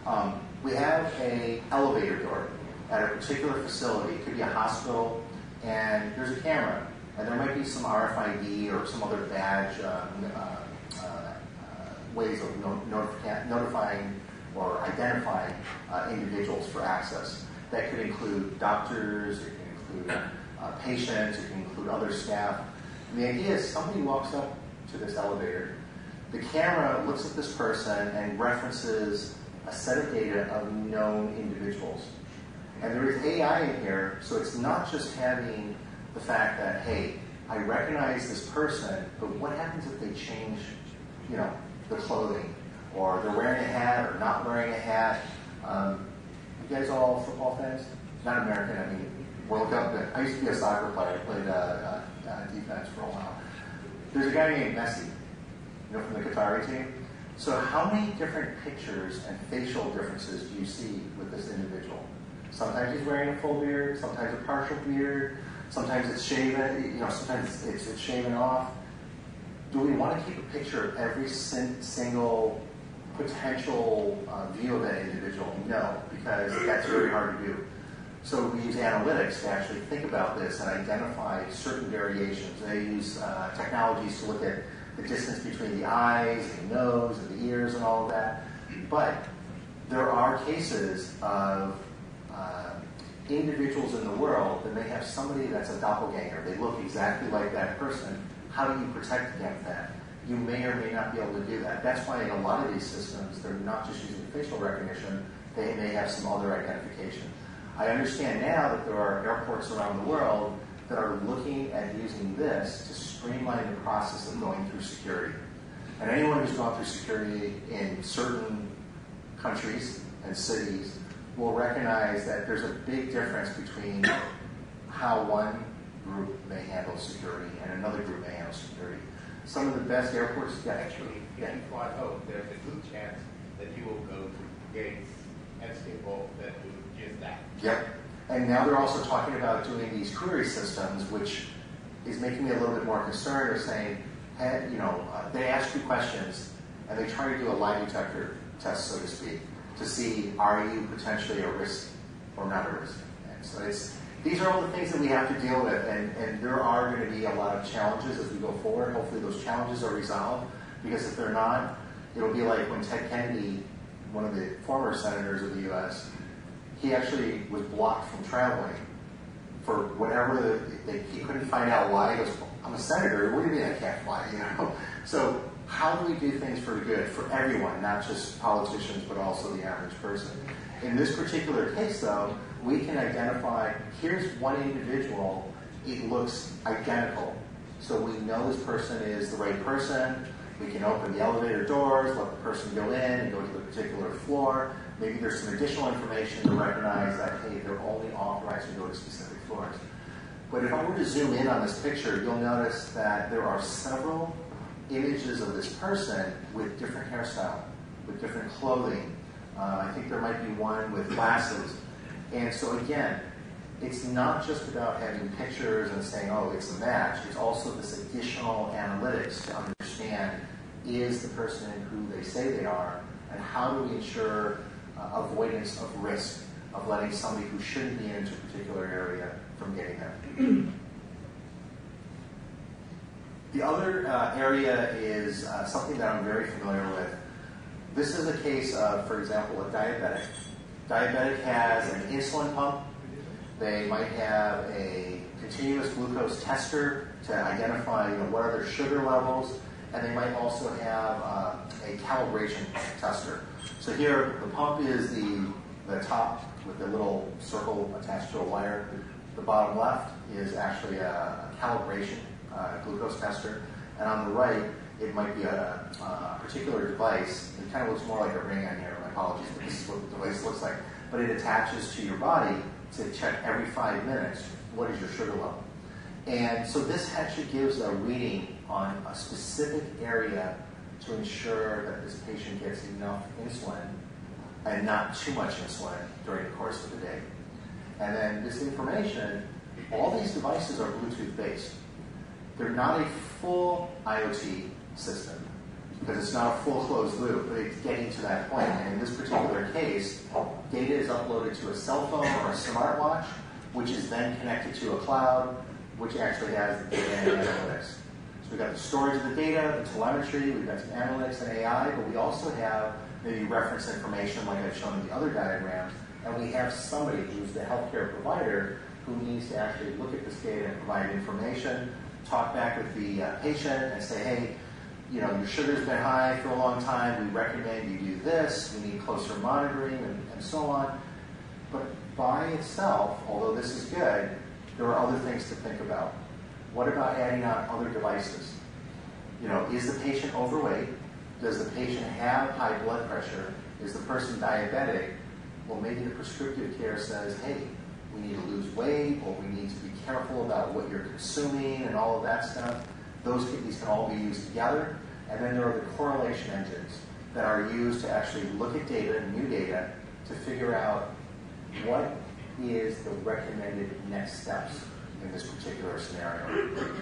Um, we have a elevator door at a particular facility, it could be a hospital, and there's a camera, and there might be some RFID or some other badge uh, uh, ways of notifying or identifying uh, individuals for access. That could include doctors, it can include uh, patients, it can include other staff. And the idea is somebody walks up to this elevator, the camera looks at this person and references a set of data of known individuals. And there is AI in here, so it's not just having the fact that, hey, I recognize this person, but what happens if they change, you know, the clothing, or they're wearing a hat or not wearing a hat? Um, you guys all football fans? Not American, I mean World Cup. I used to be a soccer player. I played uh, uh, uh, defense for a while. There's a guy named Messi, you know, from the Qatari team. So how many different pictures and facial differences do you see with this individual? Sometimes he's wearing a full beard, sometimes a partial beard, sometimes it's shaven, you know, sometimes it's, it's shaven off. Do we want to keep a picture of every sin, single potential uh, view of that individual? No, because that's very hard to do. So we use analytics to actually think about this and identify certain variations. They use uh, technologies to look at the distance between the eyes and the nose and the ears and all of that. But there are cases of uh, individuals in the world that may have somebody that's a doppelganger. They look exactly like that person. How do you protect against that? you may or may not be able to do that. That's why in a lot of these systems, they're not just using facial recognition, they may have some other identification. I understand now that there are airports around the world that are looking at using this to streamline the process of going through security. And anyone who's gone through security in certain countries and cities will recognize that there's a big difference between how one group may handle security and another group may handle security. Some of the best airports, yeah. Actually, if Yeah. you fly out, there's a good chance that you will go to gates and Schiphol that do just that. Yep. And now they're also talking about doing these query systems, which is making me a little bit more concerned of saying, hey, you know, uh, they ask you questions and they try to do a lie detector test, so to speak, to see are you potentially a risk or not a risk. And so it's these are all the things that we have to deal with, and, and there are going to be a lot of challenges as we go forward. Hopefully, those challenges are resolved because if they're not, it'll be like when Ted Kennedy, one of the former senators of the U.S., he actually was blocked from traveling for whatever the, they, he couldn't find out why. He goes, I'm a senator. What do you mean I can't fly? You know. So how do we do things for good for everyone, not just politicians, but also the average person? In this particular case, though, we can identify here's one individual. It looks identical, so we know this person is the right person. We can open the elevator doors, let the person go in and go to the particular floor. Maybe there's some additional information to recognize that, hey, they're only authorized to go to specific floors. But if I were to zoom in on this picture, you'll notice that there are several images of this person with different hairstyle, with different clothing. Uh, I think there might be one with glasses. And so again, it's not just about having pictures and saying, oh, it's a match. It's also this additional analytics to understand is the person who they say they are, and how do we ensure uh, avoidance of risk of letting somebody who shouldn't be into a particular area from getting there. the other uh, area is uh, something that I'm very familiar with. This is a case of, for example, a diabetic. Diabetic has an insulin pump. They might have a continuous glucose tester to identify you know, what are their sugar levels, and they might also have uh, a calibration tester. So here, the pump is the, the top with the little circle attached to a wire. The bottom left is actually a, a calibration uh, glucose tester, and on the right, it might be a, a particular device. It kind of looks more like a ring on here. Apologies, this is what the device looks like. But it attaches to your body to check every five minutes what is your sugar level. And so this actually gives a reading on a specific area to ensure that this patient gets enough insulin and not too much insulin during the course of the day. And then this information, all these devices are Bluetooth based. They're not a full IoT system because it's not a full closed loop, but it's getting to that point. And in this particular case, data is uploaded to a cell phone or a smartwatch, which is then connected to a cloud, which actually has the data and analytics. So we've got the storage of the data, the telemetry, we've got some analytics and AI, but we also have maybe reference information like I've shown in the other diagrams, and we have somebody who's the healthcare provider who needs to actually look at this data and provide information, talk back with the uh, patient and say, hey, you know, your sugar's been high for a long time, we recommend you do this, we need closer monitoring, and, and so on. But by itself, although this is good, there are other things to think about. What about adding on other devices? You know, is the patient overweight? Does the patient have high blood pressure? Is the person diabetic? Well, maybe the prescriptive care says, hey, we need to lose weight, or we need to be careful about what you're consuming and all of that stuff. Those these can all be used together. And then there are the correlation engines that are used to actually look at data, new data, to figure out what is the recommended next steps in this particular scenario.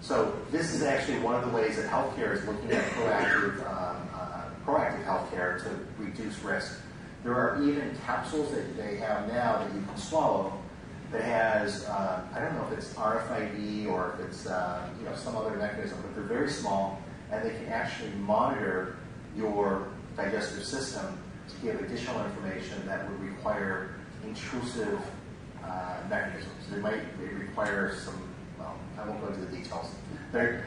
So this is actually one of the ways that healthcare is looking at proactive, um, uh, proactive healthcare to reduce risk. There are even capsules that they have now that you can swallow that has, uh, I don't know if it's RFID or if it's uh, you know some other mechanism, but they're very small and they can actually monitor your digestive system to give additional information that would require intrusive uh, mechanisms. They might they require some well, I won't go into the details. They're,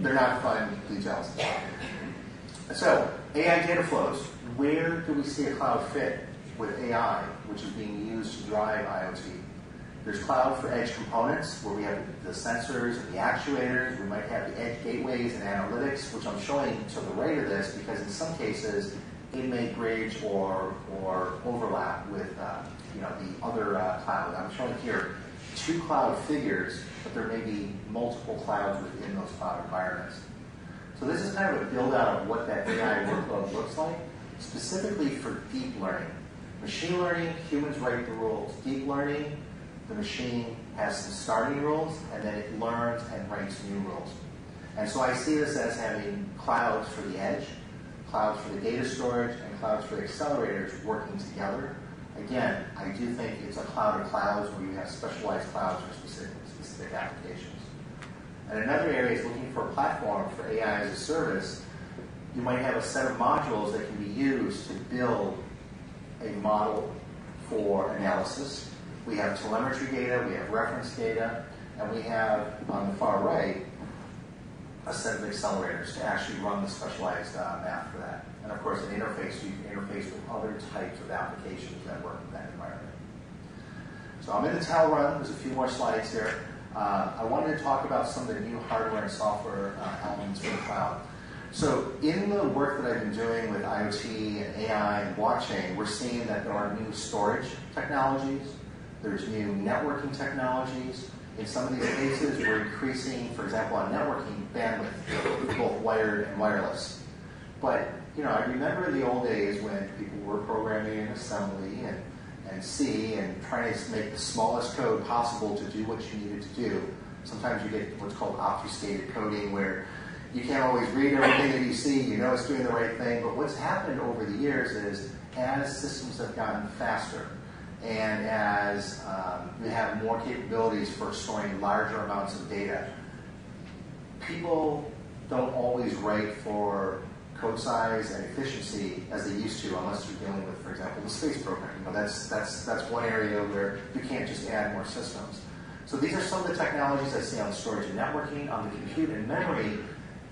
they're not fun details. So, AI data flows. Where do we see a cloud fit with AI, which is being used to drive IoT? There's cloud for edge components, where we have the sensors and the actuators. We might have the edge gateways and analytics, which I'm showing to the right of this because in some cases it may bridge or, or overlap with uh, you know, the other uh, cloud. I'm showing here two cloud figures, but there may be multiple clouds within those cloud environments. So this is kind of a build out of what that AI workload looks like, specifically for deep learning. Machine learning, humans write the rules. Deep learning, the machine has some starting rules, and then it learns and writes new rules. And so I see this as having clouds for the edge, clouds for the data storage, and clouds for the accelerators working together. Again, I do think it's a cloud of clouds where you have specialized clouds for specific, specific applications. And another area is looking for a platform for AI as a service. You might have a set of modules that can be used to build a model for analysis. We have telemetry data, we have reference data, and we have, on the far right, a set of accelerators to actually run the specialized uh, math for that. And of course, an interface, you can interface with other types of applications that work in that environment. So I'm in the tail run. There's a few more slides here. Uh, I wanted to talk about some of the new hardware and software uh, elements for the cloud. So in the work that I've been doing with IoT and AI and blockchain, we're seeing that there are new storage technologies, there's new networking technologies. In some of these cases, we're increasing, for example, on networking bandwidth, both wired and wireless. But you know, I remember the old days when people were programming in assembly and, and C and trying to make the smallest code possible to do what you needed to do. Sometimes you get what's called obfuscated coding where you can't always read everything that you see, you know it's doing the right thing, but what's happened over the years is as systems have gotten faster and as um, we have more capabilities for storing larger amounts of data, people don't always write for code size and efficiency as they used to, unless you're dealing with, for example, the space program. You know, that's, that's, that's one area where you can't just add more systems. So these are some of the technologies I see on storage and networking. On the compute and memory,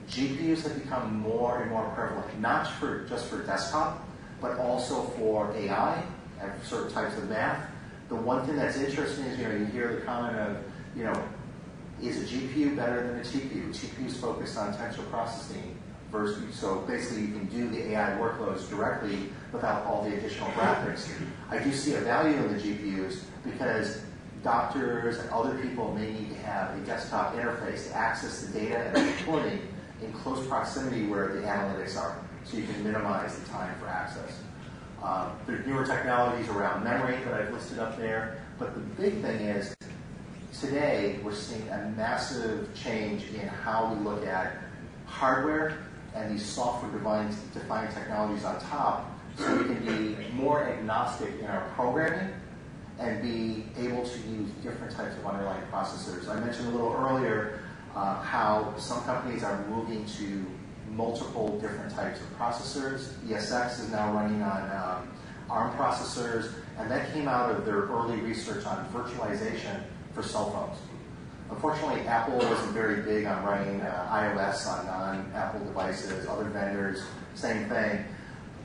GPUs have become more and more prevalent, not for just for desktop, but also for AI and certain types of math. The one thing that's interesting is, you know, you hear the comment of, you know, is a GPU better than a TPU? TPU is focused on tensor processing versus, so basically you can do the AI workloads directly without all the additional graphics. I do see a value in the GPUs because doctors and other people may need to have a desktop interface to access the data and reporting in close proximity where the analytics are, so you can minimize the time for access. Um, there's newer technologies around memory that I've listed up there, but the big thing is today we're seeing a massive change in how we look at hardware and these software-defined defined technologies on top so we can be more agnostic in our programming and be able to use different types of underlying processors. I mentioned a little earlier uh, how some companies are moving to multiple different types of processors. ESX is now running on um, ARM processors, and that came out of their early research on virtualization for cell phones. Unfortunately, Apple wasn't very big on running uh, iOS on non-Apple devices. Other vendors, same thing.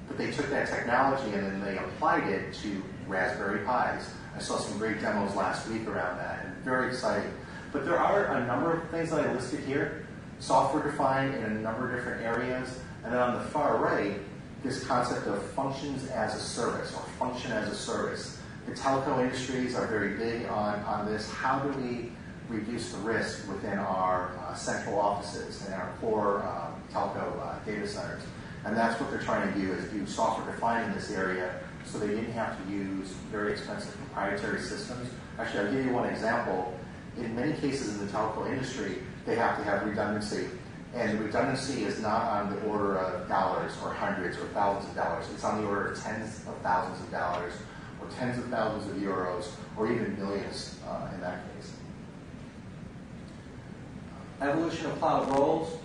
But they took that technology and then they applied it to Raspberry Pis. I saw some great demos last week around that, and very exciting. But there are a number of things that I listed here, software defined in a number of different areas. And then on the far right, this concept of functions as a service or function as a service. The telco industries are very big on, on this. How do we reduce the risk within our uh, central offices and our core um, telco uh, data centers. And that's what they're trying to do is do software defined in this area so they didn't have to use very expensive proprietary systems. Actually, I'll give you one example. In many cases in the telco industry, they have to have redundancy. And the redundancy is not on the order of dollars or hundreds or thousands of dollars. It's on the order of tens of thousands of dollars or tens of thousands of euros or even millions uh, in that case. Evolution of cloud roles,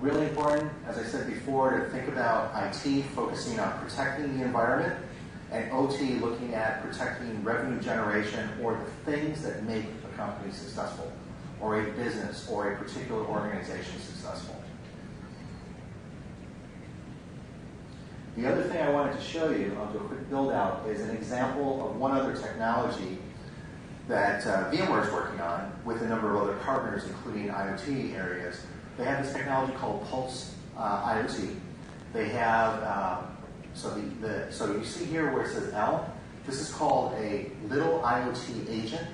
really important, as I said before, to think about IT focusing on protecting the environment and OT looking at protecting revenue generation or the things that make a company successful or a business or a particular organization successful. The other thing I wanted to show you, I'll do a quick build out, is an example of one other technology that uh, VMware is working on with a number of other partners, including IoT areas. They have this technology called Pulse uh, IoT. They have, um, so, the, the, so you see here where it says L, this is called a little IoT agent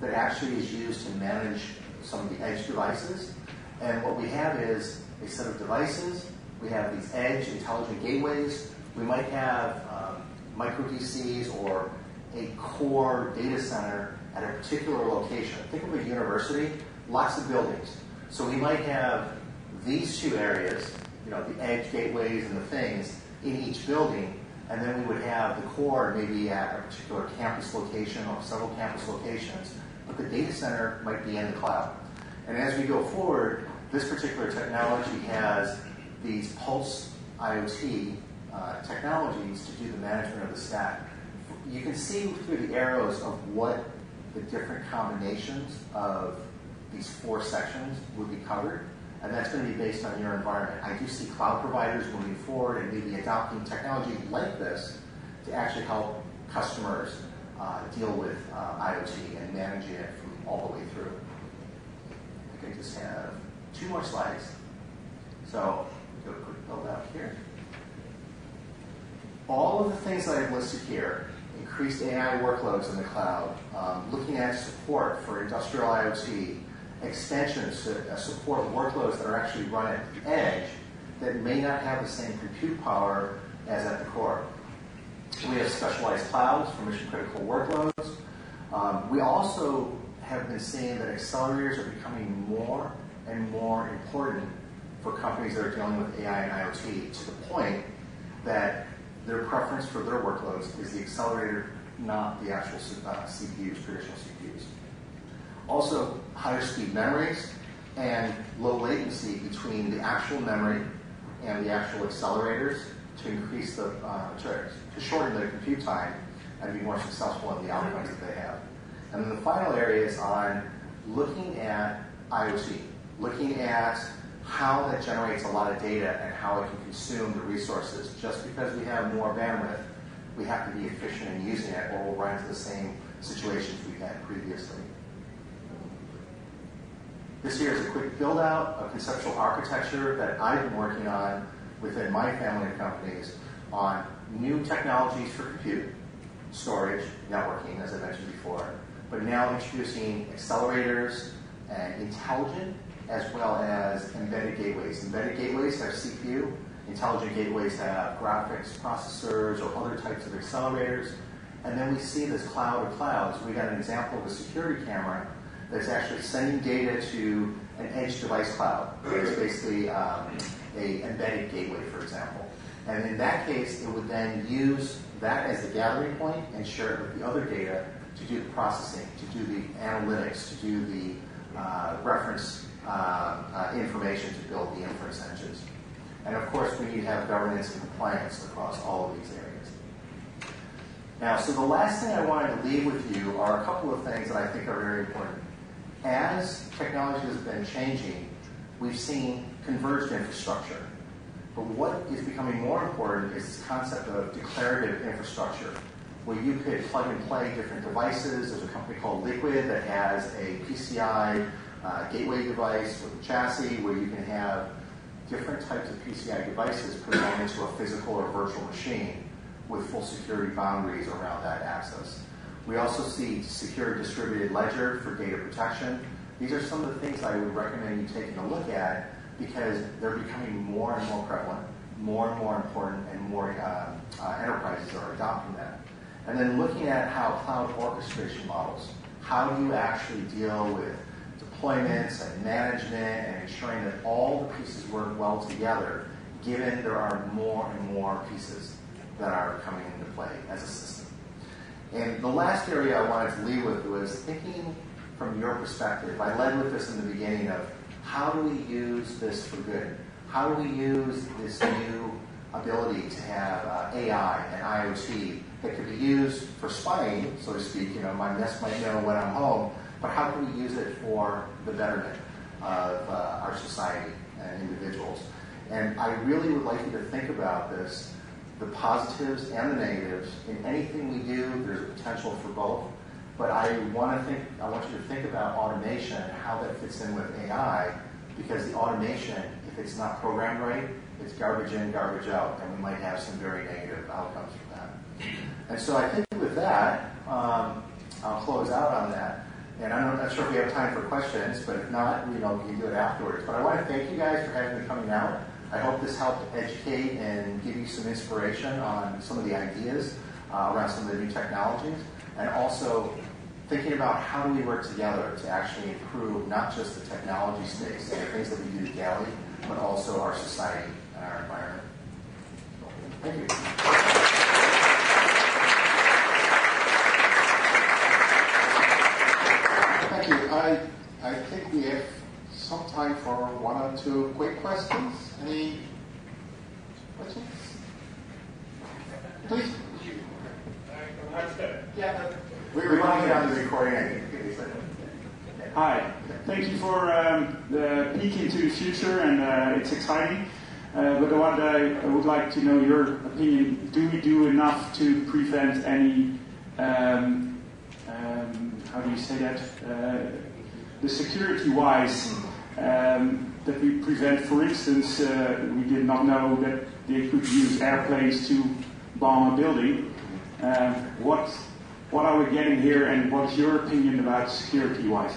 that actually is used to manage some of the edge devices. And what we have is a set of devices. We have these edge intelligent gateways. We might have um, micro DCs or a core data center at a particular location. Think of a university, lots of buildings. So we might have these two areas, you know, the edge gateways and the things in each building, and then we would have the core maybe at a particular campus location or several campus locations, but the data center might be in the cloud. And as we go forward, this particular technology has these pulse IoT uh, technologies to do the management of the stack. You can see through the arrows of what the different combinations of these four sections would be covered, and that's going to be based on your environment. I do see cloud providers moving forward and maybe adopting technology like this to actually help customers uh, deal with uh, IoT and managing it from all the way through. I think just have two more slides. So, do a quick build out here. All of the things that I've listed here increased AI workloads in the cloud, um, looking at support for industrial IoT, extensions to uh, support workloads that are actually run at the edge that may not have the same compute power as at the core. We have specialized clouds for mission critical workloads. Um, we also have been seeing that accelerators are becoming more and more important for companies that are dealing with AI and IoT to the point that their preference for their workloads is the accelerator, not the actual uh, CPUs, traditional CPUs. Also, higher speed memories and low latency between the actual memory and the actual accelerators to increase the, uh, to, to shorten their compute time and be more successful in the outcomes that they have. And then the final area is on looking at IoT, looking at how that generates a lot of data and how it can consume the resources. Just because we have more bandwidth, we have to be efficient in using it or we'll run into the same situations we've had previously. This here is a quick build out of conceptual architecture that I've been working on within my family of companies on new technologies for compute, storage, networking, as I mentioned before, but now introducing accelerators and intelligent as well as embedded gateways. Embedded gateways have CPU, intelligent gateways have graphics processors or other types of accelerators. And then we see this cloud of clouds. We got an example of a security camera that's actually sending data to an edge device cloud. It's basically um, a embedded gateway, for example. And in that case, it would then use that as the gathering point and share it with the other data to do the processing, to do the analytics, to do the uh, reference uh, uh, information to build the inference engines. And of course, we need to have governance and compliance across all of these areas. Now, so the last thing I wanted to leave with you are a couple of things that I think are very important. As technology has been changing, we've seen converged infrastructure. But what is becoming more important is this concept of declarative infrastructure, where you could plug and play different devices. There's a company called Liqid that has a PCI uh, gateway device with a chassis where you can have different types of PCI devices put into a physical or virtual machine with full security boundaries around that access. We also see secure distributed ledger for data protection. These are some of the things I would recommend you taking a look at because they're becoming more and more prevalent, more and more important, and more uh, uh, enterprises are adopting that. And then looking at how cloud orchestration models, how do you actually deal with deployments and management and ensuring that all the pieces work well together, given there are more and more pieces that are coming into play as a system. And the last area I wanted to leave with was thinking from your perspective. I led with this in the beginning of how do we use this for good? How do we use this new ability to have uh, AI and IoT that could be used for spying, so to speak? You know, my Nest might know when I'm home but how can we use it for the betterment of uh, our society and individuals? And I really would like you to think about this, the positives and the negatives. In anything we do, there's a potential for both. But I want to think, I want you to think about automation and how that fits in with AI, because the automation, if it's not programmed right, it's garbage in, garbage out, and we might have some very negative outcomes from that. And so I think with that, um, I'll close out on that. And I'm not sure if we have time for questions, but if not, you know, we can do it afterwards. But I want to thank you guys for having me coming out. I hope this helped educate and give you some inspiration on some of the ideas uh, around some of the new technologies, and also thinking about how do we work together to actually improve not just the technology space and the things that we do daily, but also our society and our environment. Thank you. Thank you. I, I think we have some time for one or two quick questions. Any questions? Please. Yeah. Uh, We get on the recording. Hi. Thank you for um, the peek into the future, and uh, it's exciting. Uh, but what I, I would like to know your opinion: Do we do enough to prevent any? Um, um, how do you say that? Uh, the security-wise, um, that we prevent. For instance, uh, we did not know that they could use airplanes to bomb a building. Um, what what are we getting here, and what's your opinion about security-wise?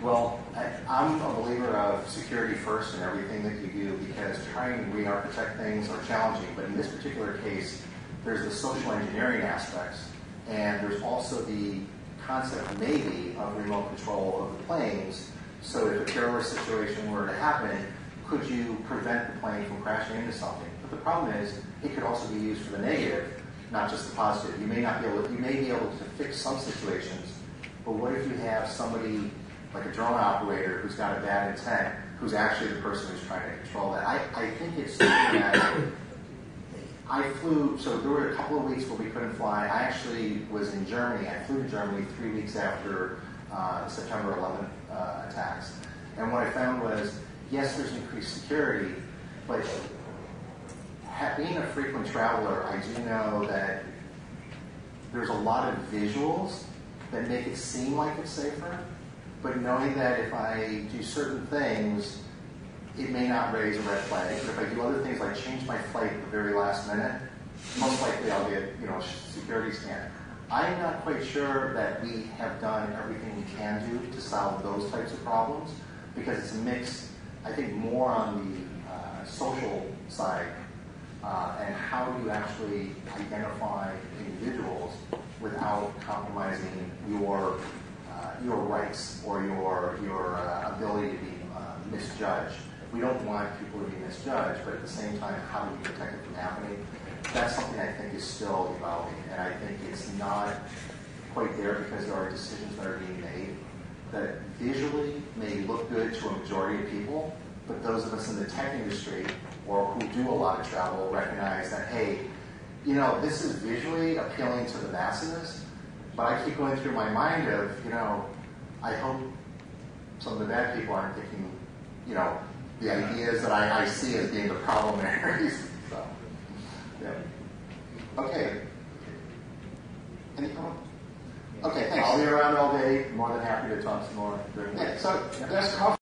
Well, I, I'm a believer of security first in everything that you do because trying to re-architect things are challenging. But in this particular case, there's the social engineering aspects, and there's also the concept maybe of remote control of the planes. So if a terrorist situation were to happen, could you prevent the plane from crashing into something? But the problem is, it could also be used for the negative, not just the positive. You may not be able, to, you may be able to fix some situations, but what if you have somebody like a drone operator who's got a bad intent, who's actually the person who's trying to control that? I, I think it's that I flew, so there were a couple of weeks where we couldn't fly. I actually was in Germany. I flew to Germany three weeks after uh, September 11th uh, attacks. And what I found was, yes, there's increased security, but being a frequent traveler, I do know that there's a lot of visuals that make it seem like it's safer, but knowing that if I do certain things, it may not raise a red flag. But if I do other things like change my flight at the very last minute, most likely I'll get you know security scan. I'm not quite sure that we have done everything we can do to solve those types of problems because it's a mix. I think more on the uh, social side uh, and how do you actually identify individuals without compromising your uh, your rights or your your uh, ability to be uh, misjudged. We don't want people to be misjudged, but at the same time, how do we protect it from happening? That's something I think is still evolving, and I think it's not quite there because there are decisions that are being made that visually may look good to a majority of people, but those of us in the tech industry or who do a lot of travel recognize that, hey, you know, this is visually appealing to the masses, but I keep going through my mind of, you know, I hope some of the bad people aren't thinking, you know, the ideas that I, I see as being the problem areas. so, yeah. Okay. Any comment? Okay, thanks. I'll be around all day. More than happy to talk some more. during the Yeah, so there's coffee.